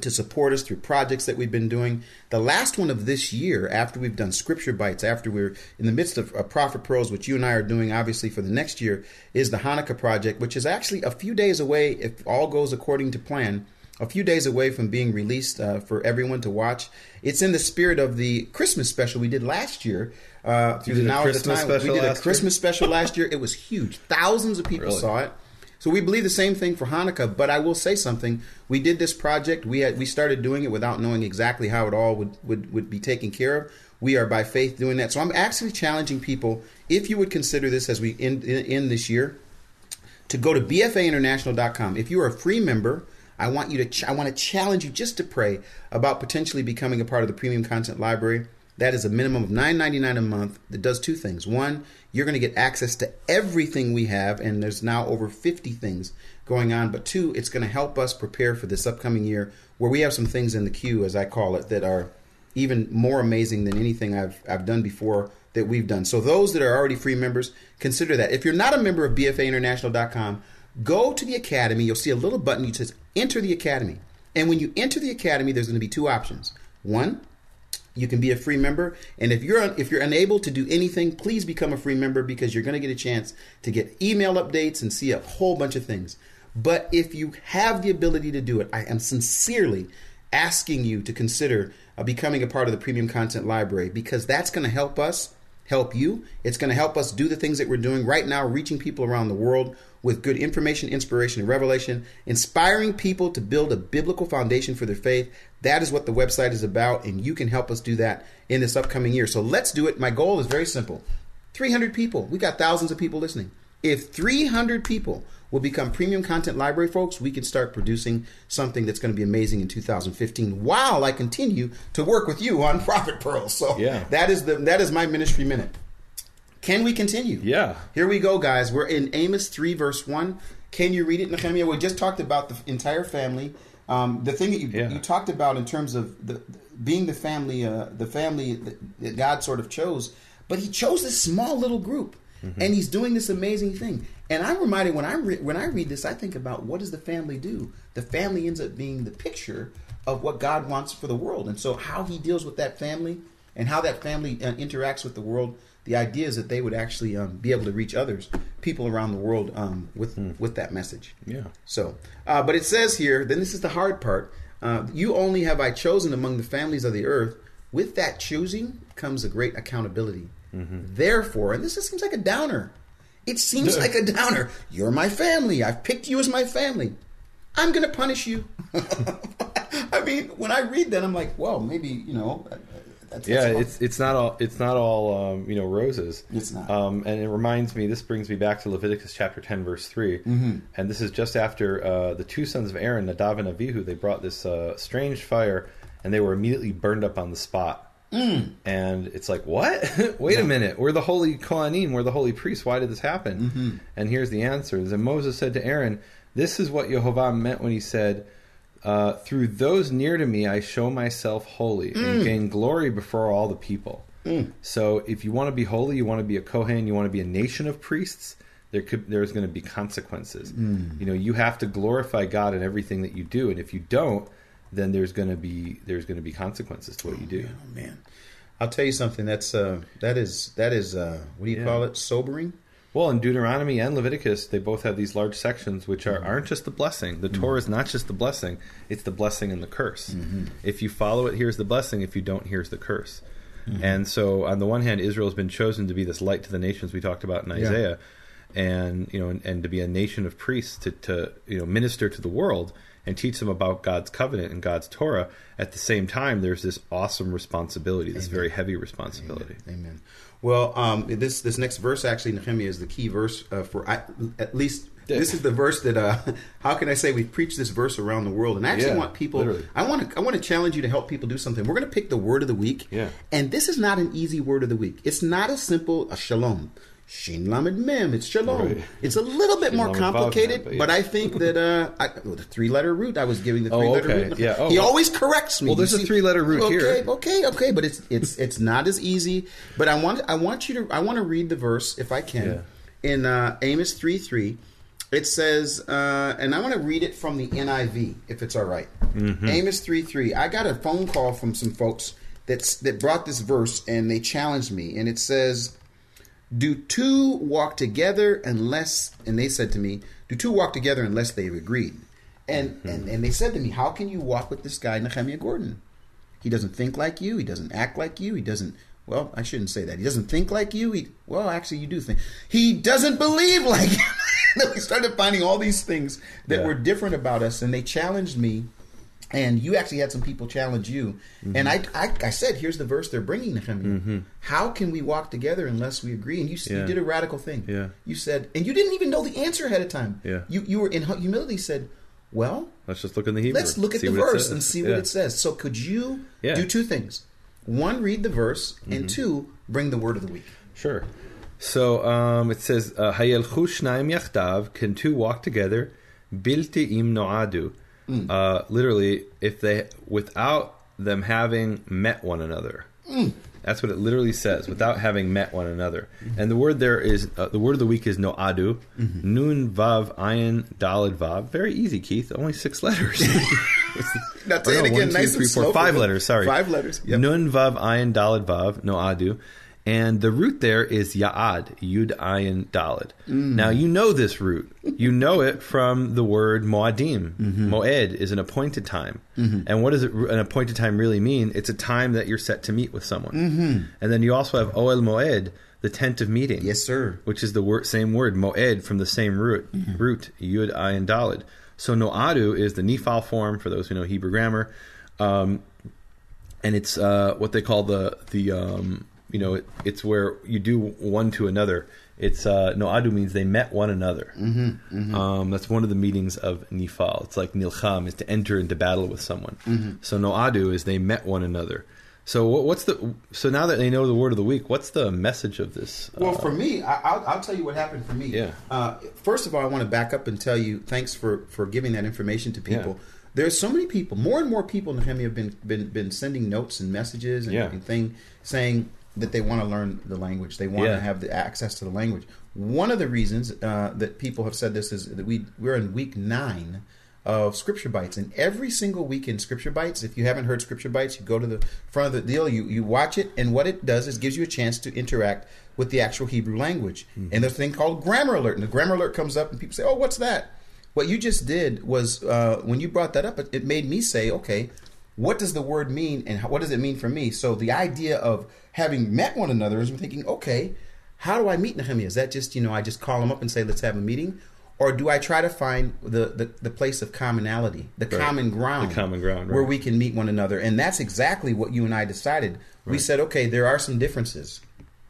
to support us through projects that we've been doing. The last one of this year, after we've done scripture bites, after we're in the midst of uh, Prophet Pearls, which you and I are doing obviously for the next year, is the Hanukkah project, which is actually a few days away, if all goes according to plan. A few days away from being released uh, for everyone to watch. It's in the spirit of the Christmas special we did last year. Uh, through the Now of the Time, we did a last year? Christmas special last year. It was huge. Thousands of people Really? saw it. So we believe the same thing for Hanukkah, but I will say something. We did this project. We had we started doing it without knowing exactly how it all would, would, would be taken care of. We are by faith doing that. So I'm actually challenging people, if you would consider this as we end, end this year, to go to bfainternational.com. If you are a free member, I want you to ch- I want to challenge you just to pray about potentially becoming a part of the premium content library. That is a minimum of $9.99 a month that does two things. One, you're going to get access to everything we have, and there's now over 50 things going on. But two, it's going to help us prepare for this upcoming year where we have some things in the queue, as I call it, that are even more amazing than anything I've, I've done before that we've done. So those that are already free members, consider that. If you're not a member of BFAinternational.com, go to the academy. You'll see a little button that says enter the academy. And when you enter the academy, there's going to be two options. One, you can be a free member, and if you're if you're unable to do anything, please become a free member because you're going to get a chance to get email updates and see a whole bunch of things. But if you have the ability to do it, I am sincerely asking you to consider uh, becoming a part of the premium content library because that's going to help us help you. It's going to help us do the things that we're doing right now, reaching people around the world with good information, inspiration, and revelation, inspiring people to build a biblical foundation for their faith. That is what the website is about, and you can help us do that in this upcoming year. So let's do it. My goal is very simple 300 people. We got thousands of people listening. If 300 people will become premium content library folks, we can start producing something that's going to be amazing in 2015 while I continue to work with you on [laughs] Prophet Pearls. So Yeah. that is the that is my ministry minute. Can we continue? Yeah. Here we go, guys. We're in Amos 3, verse 1. Can you read it, Nehemia? We just talked about the entire family. Um, the thing that you, Yeah. you talked about in terms of the, being the family, uh, the family that, God sort of chose, but He chose this small little group, and He's doing this amazing thing. And I'm reminded when I re- when I read this, I think about what does the family do? The family ends up being the picture of what God wants for the world, and so how He deals with that family and how that family uh, interacts with the world. The idea is that they would actually um, be able to reach others, people around the world, um, with with that message. Yeah. So, uh, but it says here, then this is the hard part. Uh, you only have I chosen among the families of the earth. With that choosing comes a great accountability. Therefore, and this just seems like a downer. It seems like a downer. You're my family. I've picked you as my family. I'm going to punish you. [laughs] I mean, when I read that, I'm like, well, maybe you know. That's, yeah, that's it's it's not all it's not all um, you know roses. It's not. Um, and it reminds me. This brings me back to Leviticus chapter ten, verse 3 Mm-hmm. And this is just after uh, the two sons of Aaron, Nadav and Avihu, they brought this uh, strange fire, and they were immediately burned up on the spot. Mm. And it's like, what? [laughs] Wait a minute. We're the holy Kohanim. We're the holy priests. Why did this happen? Mm-hmm. And here's the answer. And Moses said to Aaron, "This is what Yehovah meant when he said." Uh, through those near to me, I show myself holy Mm. and gain glory before all the people. So, if you want to be holy, you want to be a Kohen, you want to be a nation of priests. There could, there's going to be consequences. Mm. You know, you have to glorify God in everything that you do, and if you don't, then there's going to be there's going to be consequences to what you do. Oh man, I'll tell you something. That's uh, that is that is uh, what do you Yeah. call it? Sobering. Well, in Deuteronomy and Leviticus, they both have these large sections which are, aren't just the blessing. The Torah is not just the blessing, it's the blessing and the curse. Mm-hmm. If you follow it, here's the blessing. If you don't, here's the curse. Mm-hmm. And so, on the one hand, Israel has been chosen to be this light to the nations we talked about in Isaiah, and you know, and, and to be a nation of priests to, to you know minister to the world and teach them about God's covenant and God's Torah. At the same time, there's this awesome responsibility, this very heavy responsibility. Amen. Well, um, this this next verse actually Nehemia is the key verse uh, for I, at least this is the verse that uh, [laughs] how can I say we preach this verse around the world and I actually Yeah, want people literally. I want to I want to challenge you to help people do something. We're going to pick the word of the week. Yeah. And this is not an easy word of the week. It's not a simple a shalom. Shin lamed mem. It's shalom. Right. It's a little bit more complicated, but, but. I think that uh, I, well, the three letter root. I was giving the Oh, three letter root. Yeah. Oh, he well- always corrects me. Well, there's a three-letter root okay, here. Okay, okay, but it's it's it's not as easy. But I want I want you to I want to read the verse if I can in uh, Amos three three. It says, uh, and I want to read it from the NIV if it's all right. Mm-hmm. Amos three three. I got a phone call from some folks that's that brought this verse and they challenged me, and it says. Do two walk together unless, and they said to me, do two walk together unless they've agreed? And, mm-hmm. and and they said to me, how can you walk with this guy, Nehemia Gordon? He doesn't think like you. He doesn't act like you. He doesn't. Well, I shouldn't say that. He doesn't think like you. He well, actually, you do think. He doesn't believe like [laughs] you. [laughs] we started finding all these things that Yeah. were different about us, and they challenged me and you actually had some people challenge you. And I, I, I said, here's the verse they're bringing Nehemia. How can we walk together unless we agree? And you, s- you did a radical thing. Yeah. You said, and you didn't even know the answer ahead of time. Yeah. You, you were in humility said, well, Let's just look in the Hebrew. let's look at the verse and see Yeah. what it says. So could you Yeah. do two things? One, read the verse, and two, bring the word of the week. Sure. So um, it says, uh, "Hayelchu yachdav." Can two walk together? Bilti im noadu. Uh, literally, if they without them having met one another. That's what it literally says. Without having met one another, and the word there is uh, the word of the week is noadu. Nun vav ayin dalid vav. Very easy, Keith. Only six letters. Now, [laughs] Or no, one, two, three, four, five letters. Sorry, Five letters. Yep. Nun vav ayin dalid vav no adu, and the root there is yaad yud ayin dalid. Mm. Now you know this root. You know it from the word moadim. Mm-hmm. Moed is an appointed time, and what does it, an appointed time really mean? It's a time that you're set to meet with someone. Mm-hmm. And then you also have oel moed, the tent of meeting. Yes, sir. Which is the word, same word moed from the same root root yud ayin dalid. So noadu is the nifal form for those who know Hebrew grammar, um, and it's uh, what they call the the um, you know it, it's where you do one to another. It's uh, noadu means they met one another. Mm-hmm, Um, that's one of the meanings of nifal. It's like nilcham is to enter into battle with someone. So no adu is they met one another. So what, what's the so now that they know the word of the week, what's the message of this? Well, uh, for me, I, I'll, I'll tell you what happened for me. Yeah. Uh, first of all, I want to back up and tell you thanks for for giving that information to people. Yeah. There's so many people, more and more people, Nehemia, have been been been sending notes and messages and, Yeah. and thing saying that they want to learn the language. They want Yeah. to have the access to the language. One of the reasons uh, that people have said this is that we we're in week nine of Scripture Bites, and every single week in Scripture Bites, if you haven't heard Scripture Bites, you go to the front of the deal, you you watch it, and what it does is gives you a chance to interact with the actual Hebrew language. And there's a thing called Grammar Alert, and the Grammar Alert comes up, and people say, "Oh, what's that?" What you just did was uh, when you brought that up, it, it made me say, "Okay." What does the word mean, and what does it mean for me? So the idea of having met one another is thinking, okay, how do I meet Nehemia? Is that just you know I just call him up and say let's have a meeting, or do I try to find the the, the place of commonality, the Right. common ground, The common ground, where we can meet one another? And that's exactly what you and I decided. We said, okay, there are some differences.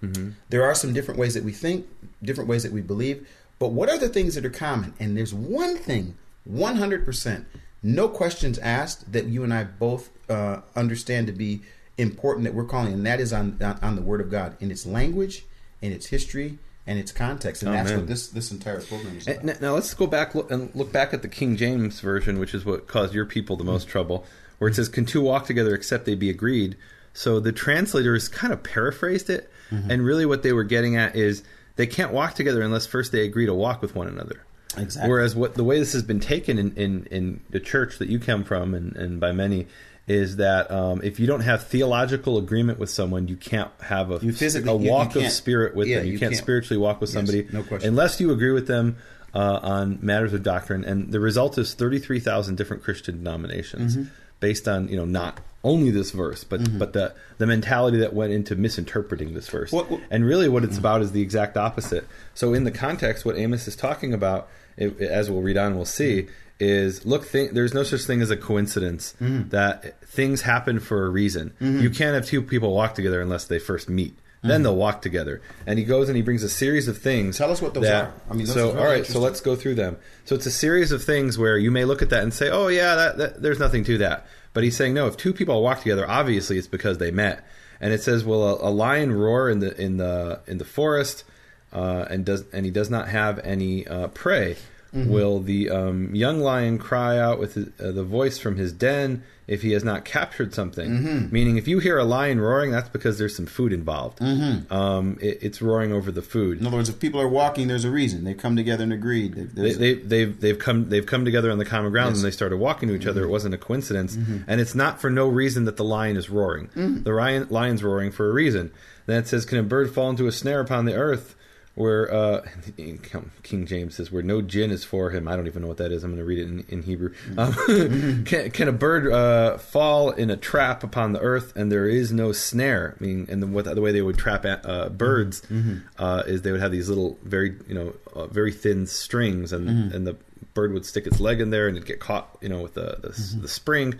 Mm-hmm. There are some different ways that we think, different ways that we believe. But what are the things that are common? And there's one thing, 100%, no questions asked, that you and I both uh, understand to be important that we're calling, and that is on, on on the Word of God in its language, in its history, and its context. And that's what this this entire program is about. Now, now let's go back look, and look back at the King James version, which is what caused your people the most trouble, where it says, "Can two walk together except they be agreed?" So the translators kind of paraphrased it, and really what they were getting at is they can't walk together unless first they agree to walk with one another. Exactly. Whereas what the way this has been taken in, in, in the church that you come from, and, and by many, is that um, if you don't have theological agreement with someone, you can't have a, You physically- a you- you walk of spirit with yeah, them. You, you can't, can't. spiritually walk with Yes, somebody no question. unless you agree with them uh, on matters of doctrine. And the result is thirty three thousand different Christian denominations Mm-hmm. Based on you know not only this verse, but mm-hmm. but the the mentality that went into misinterpreting this verse. What- what- and really, what it's mm-hmm. about is the exact opposite. So in the context, what Amos is talking about, it, as we'll read on, we'll see. Mm-hmm. Is look, th- there's no such thing as a coincidence Mm-hmm. that things happen for a reason. You can't have two people walk together unless they first meet. Then they'll walk together. And he goes and he brings a series of things. Mm-hmm. Tell us what those that- are. I mean, so really all right, so interesting. let's go through them. So it's a series of things where you may look at that and say, "Oh yeah, that, that, there's nothing to that." But he's saying, no, if two people walk together, obviously it's because they met. And it says, "Will a, a lion roar in the in the in the forest, uh, and does and he does not have any uh, prey? Mm-hmm. Will the um, young lion cry out with his, uh, the voice from his den if he has not captured something? Mm-hmm. Meaning, if you hear a lion roaring, that's because there's some food involved. Um, it, it's roaring over the food. In other words, if people are walking, there's a reason. They've come together and agreed. They've- they, they, they've they've come they've come together on the common ground Yes. Mm-hmm. and they started walking to each other. It wasn't a coincidence, and it's not for no reason that the lion is roaring. Mm-hmm. The lion, lion's roaring for a reason. Then it says, "Can a bird fall into a snare upon the earth?" Where uh, [laughs] King James says, "Where no gin is for him." I don't even know what that is. I'm going to read it in, in Hebrew. Mm-hmm. Um, [laughs] can, can a bird uh, fall in a trap upon the earth, and there is no snare? I mean, and the, what, the way they would trap uh, birds Mm-hmm. uh, is they would have these little, very you know, uh, very thin strings, and Mm-hmm. and the bird would stick its leg in there and it'd get caught, you know, with the the, Mm-hmm. the spring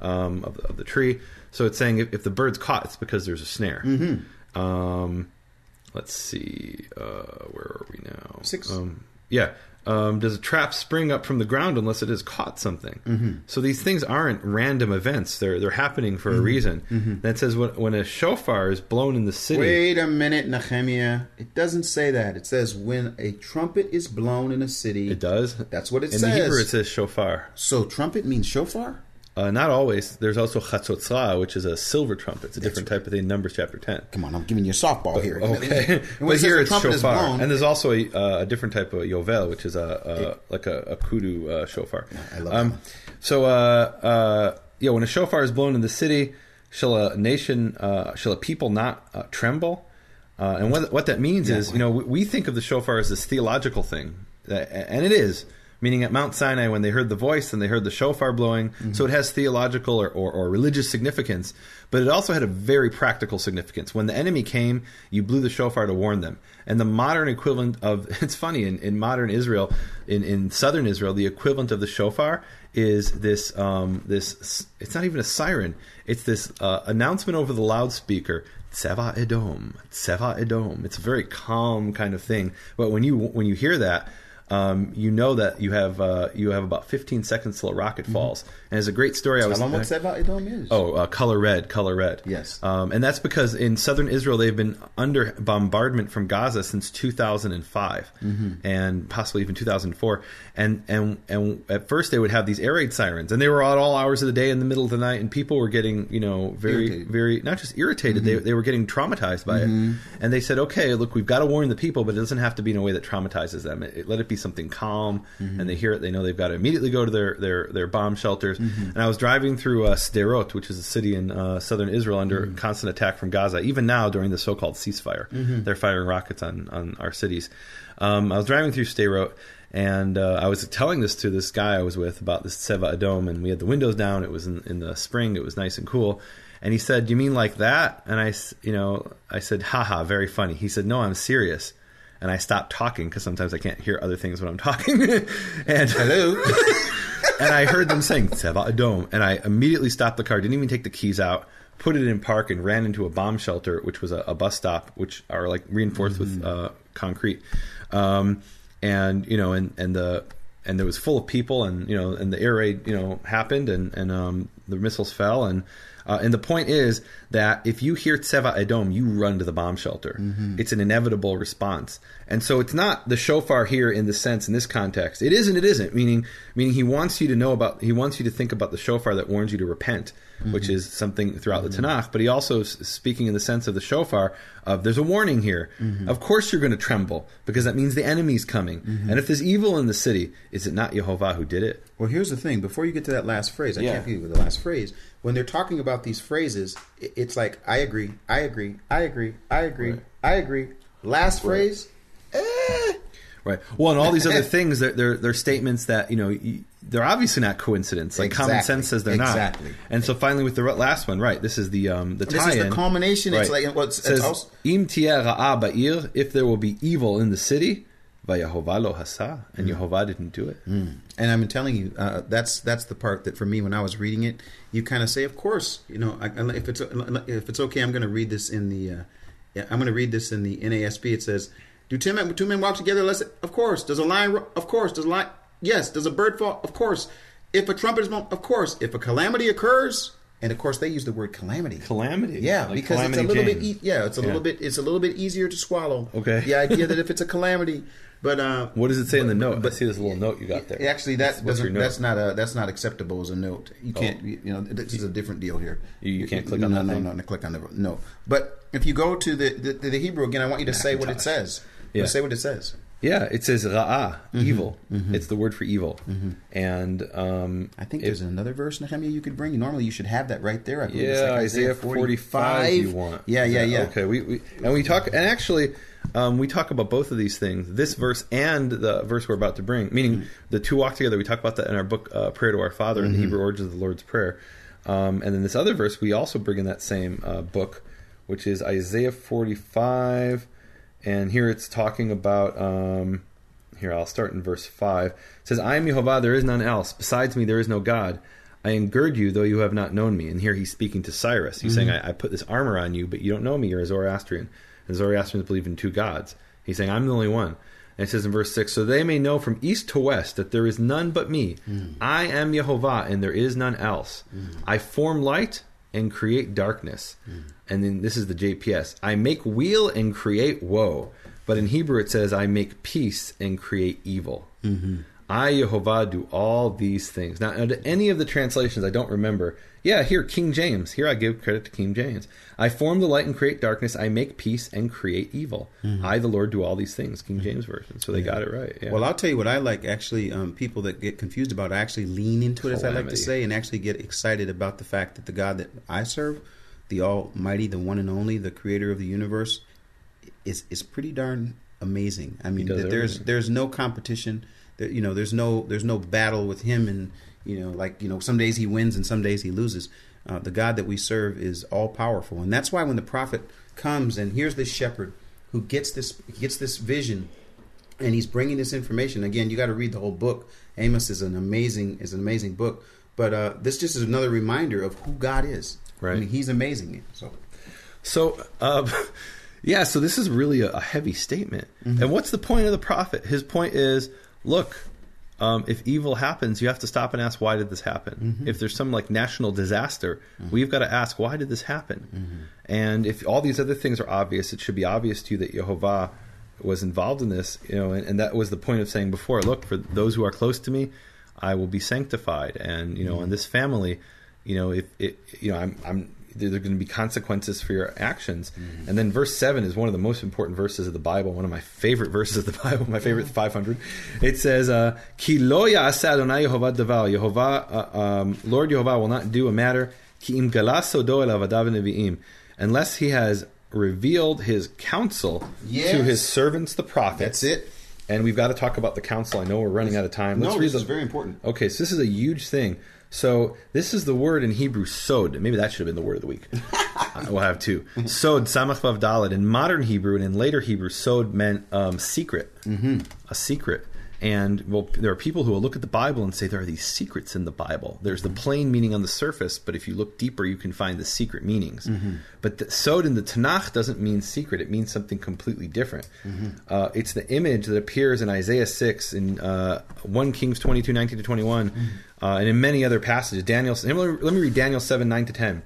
um, of, the, of the tree. So it's saying if, if the bird's caught, it's because there's a snare. Mm-hmm. Um, let's see, uh, where are we now? Six. Um, yeah. Um, does a trap spring up from the ground unless it has caught something? Mm-hmm. So these things aren't random events; they're they're happening for a reason. That says when, when a shofar is blown in the city. Mm-hmm. Wait a minute, Nehemia. It doesn't say that. It says when a trumpet is blown in a city. It does. That's what it in says. the Hebrew, it says shofar. So trumpet means shofar. Uh, not always. There's also chatzotzra, which is a silver trumpet. It's a different type of thing. Numbers chapter ten. Come on, I'm giving you a softball here. Okay, [laughs] [laughs] but here it's shofar, blown- and there's also a, uh, a different type of yovel, which is a, a like a, a kudu uh, shofar. I love um, that. So, uh, uh, yeah, when a shofar is blown in the city, shall a nation, uh, shall a people not uh, tremble? Uh, and what what that means is, you know, we, we think of the shofar as this theological thing, and it is. Meaning at Mount Sinai, when they heard the voice and they heard the shofar blowing, so it has theological or, or, or religious significance, but it also had a very practical significance. When the enemy came, you blew the shofar to warn them. And the modern equivalent of [laughs] it's funny in, in modern Israel, in, in southern Israel, the equivalent of the shofar is this um, this. It's not even a siren. It's this uh, announcement over the loudspeaker. Tseva Adom, Tseva Adom. It's a very calm kind of thing. But when you when you hear that, um, you know that you have uh, you have about 15 seconds till a rocket falls. And it's a great story. I was Tell them what Tseva Adom is. Oh, uh, color red, color red. Yes. Um, and that's because in southern Israel they've been under bombardment from Gaza since 2005, and possibly even 2004. And and and at first they would have these air raid sirens, and they were at all hours of the day in the middle of the night, and people were getting you know very Irritated. very not just irritated, they they were getting traumatized by it. And they said, okay, look, we've got to warn the people, but it doesn't have to be in a way that traumatizes them. It, it- let it be something calm, and they hear it, they know they've got to immediately go to their their their bomb shelters. And I was driving through uh, Sderot, which is a city in uh, southern Israel under constant attack from Gaza. Even now, during the so-called ceasefire, they're firing rockets on on our cities. Um, I was driving through Sderot. And uh, I was telling this to this guy I was with about this Tseva Adom, and we had the windows down. It was in, in the spring. It was nice and cool. And he said, "You mean like that?" And I, you know, I said, "Haha, very funny." He said, "No, I'm serious." And I stopped talking because sometimes I can't hear other things when I'm talking. [laughs] and Hello. [laughs] and I heard them saying Tseva Adom, and I immediately stopped the car. Didn't even take the keys out. Put it in park and ran into a bomb shelter, which was a, a bus stop, which are like reinforced with uh, concrete. Um, and you know, and and the and there was full of people, and you know, and the air raid, you know, happened, and and um, the missiles fell, and uh, and the point is that if you hear Tseva Adom, you run to the bomb shelter. It's an inevitable response, and so it's not the shofar here in the sense in this context. It is and it isn't. Meaning, meaning he wants you to know about. He wants you to think about the shofar that warns you to repent, which mm-hmm. is something throughout the mm-hmm. Tanakh. But he also is speaking in the sense of the shofar of there's a warning here. Mm-hmm. Of course you're going to tremble because that means the enemy's coming. And if there's evil in the city, is it not Yehovah who did it? Well, here's the thing. Before you get to that last phrase, I Yeah. can't with the last phrase. When they're talking about these phrases, it's like I agree, I agree, I agree, I agree, Right. I agree. Last phrase, eh. Right. Well, and all these [laughs] other things, they're, they're, they're statements that, you know, they're obviously not coincidence. Like common sense says they're Exactly. not. Exactly. And so finally with the last one, right, this is the um, the tie-in. This is the culmination. It's Right. like well, it's, It says, it's also, Im ba'ir, if there will be evil in the city, Vayehovah lo hasa, and Yehovah didn't do it. and I'm telling you, uh, that's that's the part that for me when I was reading it, you kind of say, of course, you know, I, if it's if it's okay, I'm going to read this in the, uh, yeah, I'm going to read this in the NASB. It says, "Do two men two men walk together? Let's of course. Does a lion? Of course. Does a lion? Yes. Does a bird fall? Of course. If a trumpet is blown, of course. If a calamity occurs." And of course, they use the word calamity. Calamity. Yeah, Like because it's a little Jane. bit. E- yeah, it's a Yeah. little bit. It's a little bit easier to swallow. Okay. The idea that if it's a calamity, but uh, What does it say in the note? but- I see this little note you got there. Actually, that What's doesn't. That's not a. That's not acceptable as a note. You can't. You know, this is a different deal here. You- you can't click on no, that no, thing? no, no, Click on the no. But if you go to the the, the Hebrew again, I want you to say what it says. Yeah. Say what it says. Yeah, it says ra'ah, Mm-hmm. evil. It's the word for evil. And um, I think it- there's another verse, Nehemia, you could bring. Normally, you should have that right there. I believe it's Yeah, like Isaiah 45 you want. Yeah, yeah, yeah. Okay, we, we and we talk and actually um, we talk about both of these things, this verse and the verse we're about to bring, meaning Mm-hmm. the two walk together. We talk about that in our book uh, Prayer to Our Father in the Mm-hmm. Hebrew origins of the Lord's Prayer. Um, and then this other verse we also bring in that same uh, book, which is Isaiah 45 and here it's talking about um, here I'll start in verse 5. It says, I am Yehovah, there is none else. Besides me, there is no God. I engird you, though you have not known me. And here he's speaking to Cyrus. He's saying, mm-hmm. I, I put this armor on you, but you don't know me. You're a Zoroastrian. And Zoroastrians believe in two gods. He's saying, I'm the only one. And it says in verse 6 So they may know from east to west that there is none but me. Mm. I am Yehovah, and there is none else. Mm. I form light and create darkness. Mm. And then this is the JPS I make weal and create woe. But in Hebrew it says, I make peace and create evil. Mm-hmm. I, Yehovah, do all these things. Now, under any of the translations, I don't remember. Yeah, here, King James. Here I give credit to King James. I form the light and create darkness. I make peace and create evil. I, the Lord, do all these things. King James Version. So they got it right. Yeah. Well, I'll tell you what I like. Actually, um, people that get confused about, it, I actually lean into it, as I like to say, and actually get excited about the fact that the God that I serve, the Almighty, the one and only, the Creator of the universe, is is pretty darn amazing. I mean, there's everything. there's no competition. There, you know, there's no there's no battle with him, and you know, like you know, some days he wins and some days he loses. Uh, the God that we serve is all powerful, and that's why when the prophet comes and here's this shepherd who gets this gets this vision and he's bringing this information again you got to read the whole book amos is an amazing is an amazing book but uh, this just is another reminder of who god is i Right. mean he's amazing so So, uh, [laughs] yeah, so this is really a, a heavy statement. And what's the point of the prophet? His point is look, um, if evil happens, you have to stop and ask, why did this happen? Mm-hmm. If there's some like national disaster, mm-hmm. we've got to ask, why did this happen? Mm-hmm. And if all these other things are obvious, it should be obvious to you that Yehovah was involved in this, you know, and, and that was the point of saying before, look, for those who are close to me, I will be sanctified. And, you know, in this family, you know, if it, you know, I'm, I'm, there are going to be consequences for your actions. And then verse 7 is one of the most important verses of the Bible, one of my favorite verses of the Bible, my favorite 500. It says, uh, Ki lo Adonai Yehovah. Yehovah, uh, um, Lord Yehovah will not do a matter, ki im galas sodo el avadav nevi'im, unless he has revealed his counsel Yes. to his servants, the prophets. that's it And we've got to talk about the council. I know we're running out of time. Let's no this the, is very important Okay, so this is a huge thing. So this is the word in Hebrew sod. Maybe that should have been the word of the week. [laughs] Uh, we'll have two. Sod, samach vav dalet. In modern Hebrew and in later Hebrew, sod meant um, secret, mm-hmm. a secret. And well, there are people who will look at the Bible and say there are these secrets in the Bible. There's the plain meaning on the surface, but if you look deeper, you can find the secret meanings. But the, sod in the Tanakh doesn't mean secret; it means something completely different. Uh, it's the image that appears in Isaiah six in uh, one Kings 22, 19 to twenty one, uh, and in many other passages. Daniel. Let me, let me read Daniel seven nine to ten.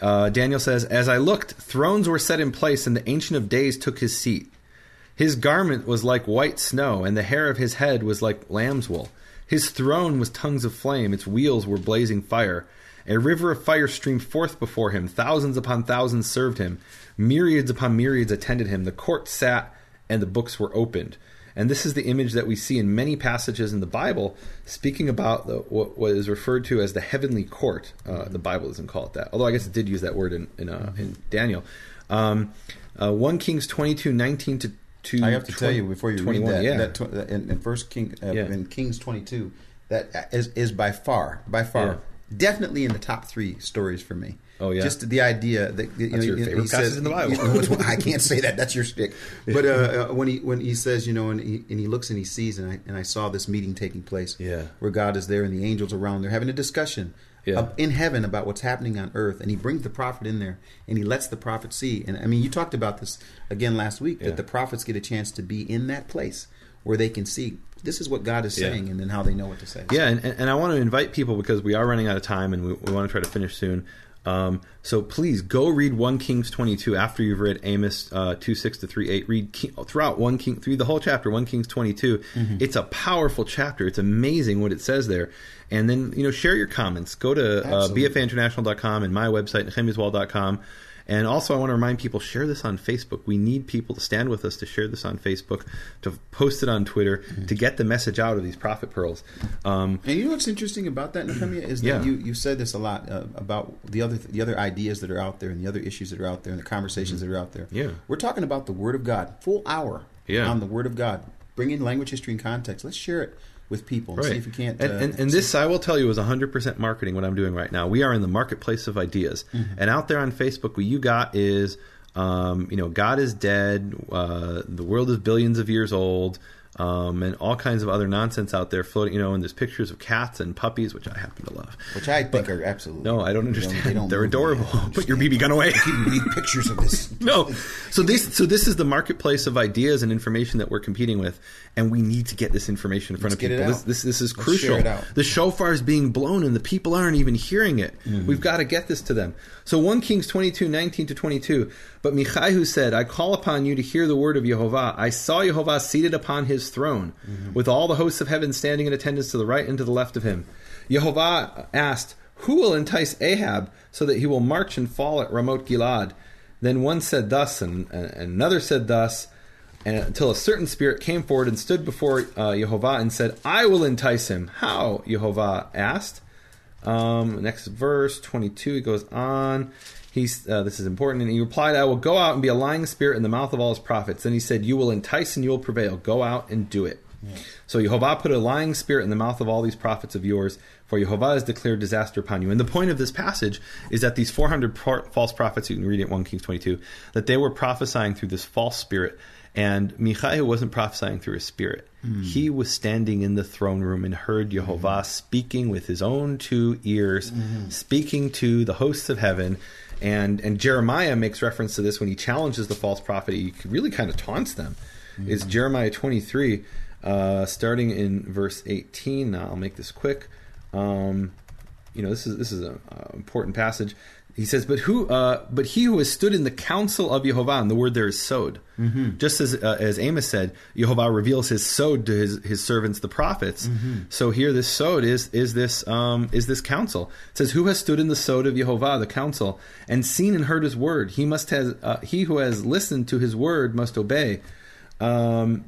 Uh, Daniel says, As I looked, thrones were set in place, and the Ancient of Days took his seat. His garment was like white snow, and the hair of his head was like lamb's wool. His throne was tongues of flame, its wheels were blazing fire. A river of fire streamed forth before him. Thousands upon thousands served him. Myriads upon myriads attended him. The court sat, and the books were opened. And this is the image that we see in many passages in the Bible, speaking about the, what, what is referred to as the heavenly court. Uh, the Bible doesn't call it that, although I guess it did use that word in in, uh, in Daniel. Um, uh, One Kings twenty two nineteen to. To i have to tell you before you 21, read that, yeah. that tw- that in, in first king uh, Yeah. in kings 22 that is, is by far by far Yeah. definitely in the top three stories for me Oh, yeah? just the idea that you That's know, your he favorite says- in the Bible. you know, I can't say that. That's your stick. But uh, uh, when he when he says, you know, and he, and he looks and he sees, and I and I saw this meeting taking place, Yeah. where God is there and the angels around. They're having a discussion Yeah. up in heaven about what's happening on earth, and he brings the prophet in there, and he lets the prophet see. And I mean, you talked about this again last week Yeah. that the prophets get a chance to be in that place where they can see this is what God is Yeah. saying, and then how they know what to say. Yeah, and, and I want to invite people because we are running out of time and we, we want to try to finish soon. Um, so please go read 1 Kings 22 after you've read Amos uh, 2 6 to 3 8. Read King, throughout 1 King, through the whole chapter, 1 Kings 22. It's a powerful chapter. It's amazing what it says there. And then, you know, share your comments. Go to uh, bfainternational.com and my website, nehemiaswall.com. And also, I want to remind people share this on Facebook. We need people to stand with us to share this on Facebook, to post it on Twitter, to get the message out of these Prophet Pearls. Um, And you know what's interesting about that, Nehemia, is that Yeah. you you said this a lot uh, about the other the other ideas that are out there and the other issues that are out there and the conversations that are out there. Mm-hmm. Yeah. we're talking about the Word of God, full hour Yeah. on the Word of God. Bring in language, history, and context. Let's share it with people and see if we can't. And, uh, and, and this, I will tell you, is 100% marketing what I'm doing right now. We are in the marketplace of ideas. Mm-hmm. And out there on Facebook, what you got is, um, you know, God is dead. Uh, the world is billions of years old. Um, and all kinds of other nonsense out there floating. You know, and there's pictures of cats and puppies, which I happen to love. Which I think are absolutely. No, I don't understand. they don't me. I adorable. [laughs] Put your. BB gun away. Keep read pictures of this. [laughs] no. So this so this is the marketplace of ideas and information that we're competing with, and we need to get this information in front Let's of get it people. out. This, this this is Let's crucial. share it out. The shofar is being blown, and the people aren't even hearing it. Mm-hmm. We've got to get this to them. So one Kings 22, 19 to twenty two. But Michaihu said, "I call upon you to hear the word of Yehovah. I saw Yehovah seated upon his throne, Mm-hmm. with all the hosts of heaven standing in attendance to the right and to the left of him." Yehovah asked, "Who will entice Ahab so that he will march and fall at Ramoth Gilad?" Then one said thus, and, and another said thus, and until a certain spirit came forward and stood before uh, Yehovah and said, "I will entice him." How? Yehovah asked. Um, next verse, twenty-two. He goes on. He's uh, this is important, and he replied, "I will go out and be a lying spirit in the mouth of all his prophets." Then he said, "You will entice and you will prevail. Go out and do it." So Yehovah put a lying spirit in the mouth of all these prophets of yours, for Yehovah has declared disaster upon you. And the point of this passage is that these 400 pro- false prophets, you can read it 1 Kings 22, that they were prophesying through this false spirit. And Michaiah wasn't prophesying through a spirit. He was standing in the throne room and heard Yehovah speaking with his own two ears, speaking to the hosts of heaven. And and Jeremiah makes reference to this when he challenges the false prophet. He really kind of taunts them. Is Jeremiah 23, uh, starting in verse 18. Now I'll make this quick. Um, you know this is this is an important passage. He says, "But who? Uh, but he who has stood in the council of Yehovah, and the word there is sod. Just as uh, as Amos said, Yehovah reveals his sod to his, his servants, the prophets. So here, this sod is is this um, is this council. It says, "Who has stood in the sod of Yehovah, the council, and seen and heard his word? He must has uh, he who has listened to his word must obey." Um,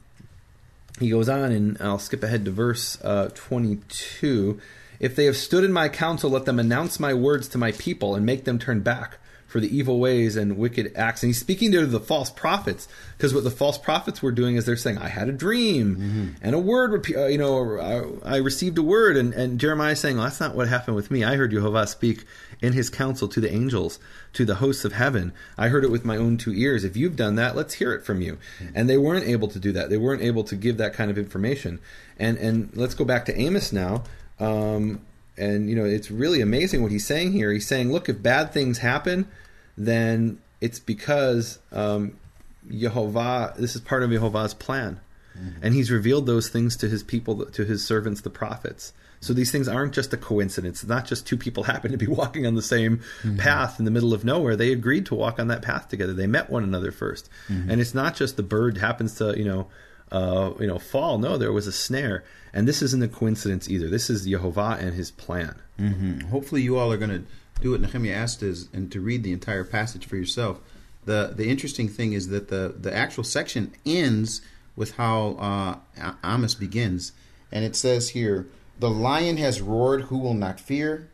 he goes on, and I'll skip ahead to verse uh, 22. If they have stood in my counsel, let them announce my words to my people and make them turn back for the evil ways and wicked acts. And he's speaking to the false prophets because what the false prophets were doing is they're saying, "I had a dream and a word, uh, you know, I, received a word." And, and Jeremiah is saying, well, "That's not what happened with me. I heard Yehovah speak in His counsel to the angels, to the hosts of heaven. I heard it with my own two ears. If you've done that, let's hear it from you." And they weren't able to do that. They weren't able to give that kind of information. And and let's go back to Amos now. Um, and you know it's really amazing what he's saying here. He's saying, look, if bad things happen, then it's because um, Yehovah. This is part of Yehovah's plan, and He's revealed those things to His people, to His servants, the prophets. So these things aren't just a coincidence. It's not just two people [laughs] happen to be walking on the same path in the middle of nowhere. They agreed to walk on that path together. They met one another 1st and it's not just the bird happens to you know uh, you know fall. No, there was a snare, and this isn't a coincidence either. This is Yehovah and His plan. Mm-hmm. Hopefully, you all are going to do what Nehemia asked us and to read the entire passage for yourself. the The interesting thing is that the the actual section ends with how uh, Amos begins, and it says here, "The lion has roared; who will not fear?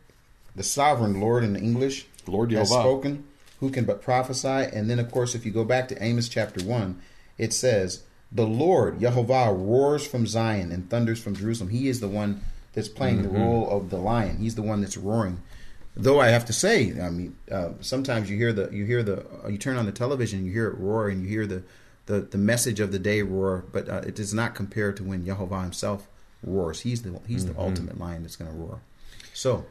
The sovereign Lord in English, Lord has spoken. Who can but prophesy?" And then, of course, if you go back to Amos chapter one, it says, "The Lord Yehovah roars from Zion and thunders from Jerusalem." He is the one that's playing the role of the lion. He's the one that's roaring. Though I have to say, I mean, uh, sometimes you hear the you hear the uh, you turn on the television, you hear it roar, and you hear the the, the message of the day roar, but uh, it does not compare to when Yehovah himself roars. He's the he's the ultimate lion that's going to roar. So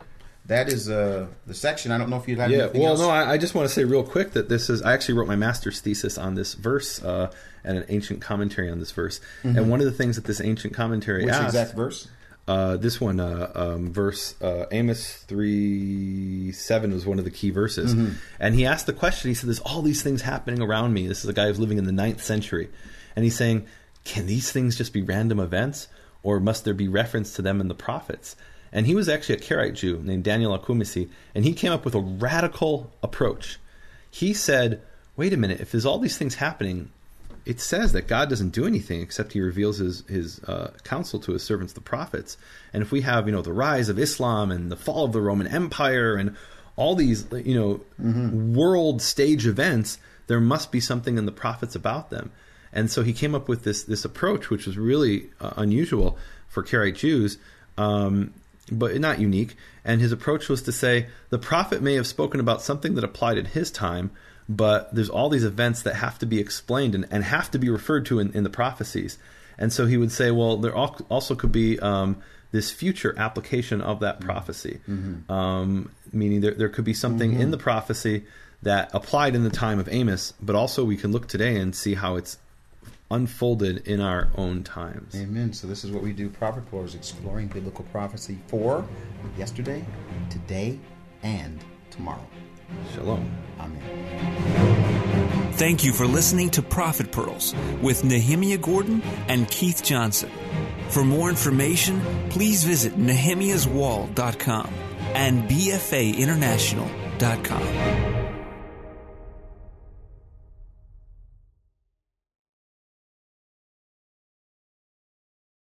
that is uh, the section. I don't know if you'd have Yeah, well, else. no, I, I just want to say real quick that this is. I actually wrote my master's thesis on this verse uh, and an ancient commentary on this verse. And one of the things that this ancient commentary Mm-hmm. Which asked, exact verse? Uh, this one, uh, um, verse uh, Amos three seven was one of the key verses, Mm-hmm. and he asked the question. He said, "There's all these things happening around me." This is a guy who's living in the ninth century, and he's saying, "Can these things just be random events, or must there be reference to them in the prophets?" And he was actually a Karaite Jew named Daniel al-Qumisi, and he came up with a radical approach. He said, "Wait a minute! If there's all these things happening, it says that God doesn't do anything except He reveals His His uh, counsel to His servants, the prophets. And if we have, you know, the rise of Islam and the fall of the Roman Empire and all these, you know, world stage events, there must be something in the prophets about them. And so he came up with this this approach, which was really uh, unusual for Karaite Jews. Um, but not unique. And his approach was to say the prophet may have spoken about something that applied in his time, but there's all these events that have to be explained and, and have to be referred to in, in the prophecies. And so he would say, well, there also could be um, this future application of that prophecy, mm-hmm. um, meaning there, there could be something mm-hmm. in the prophecy that applied in the time of Amos, but also we can look today and see how it's unfolded in our own times. Amen. So this is what we do, Prophet Pearls, exploring biblical prophecy for yesterday, today, and tomorrow. Shalom. Amen. Thank you for listening to Prophet Pearls with Nehemia Gordon and Keith Johnson. For more information, please visit nehemiaswall.com and bfainternational.com.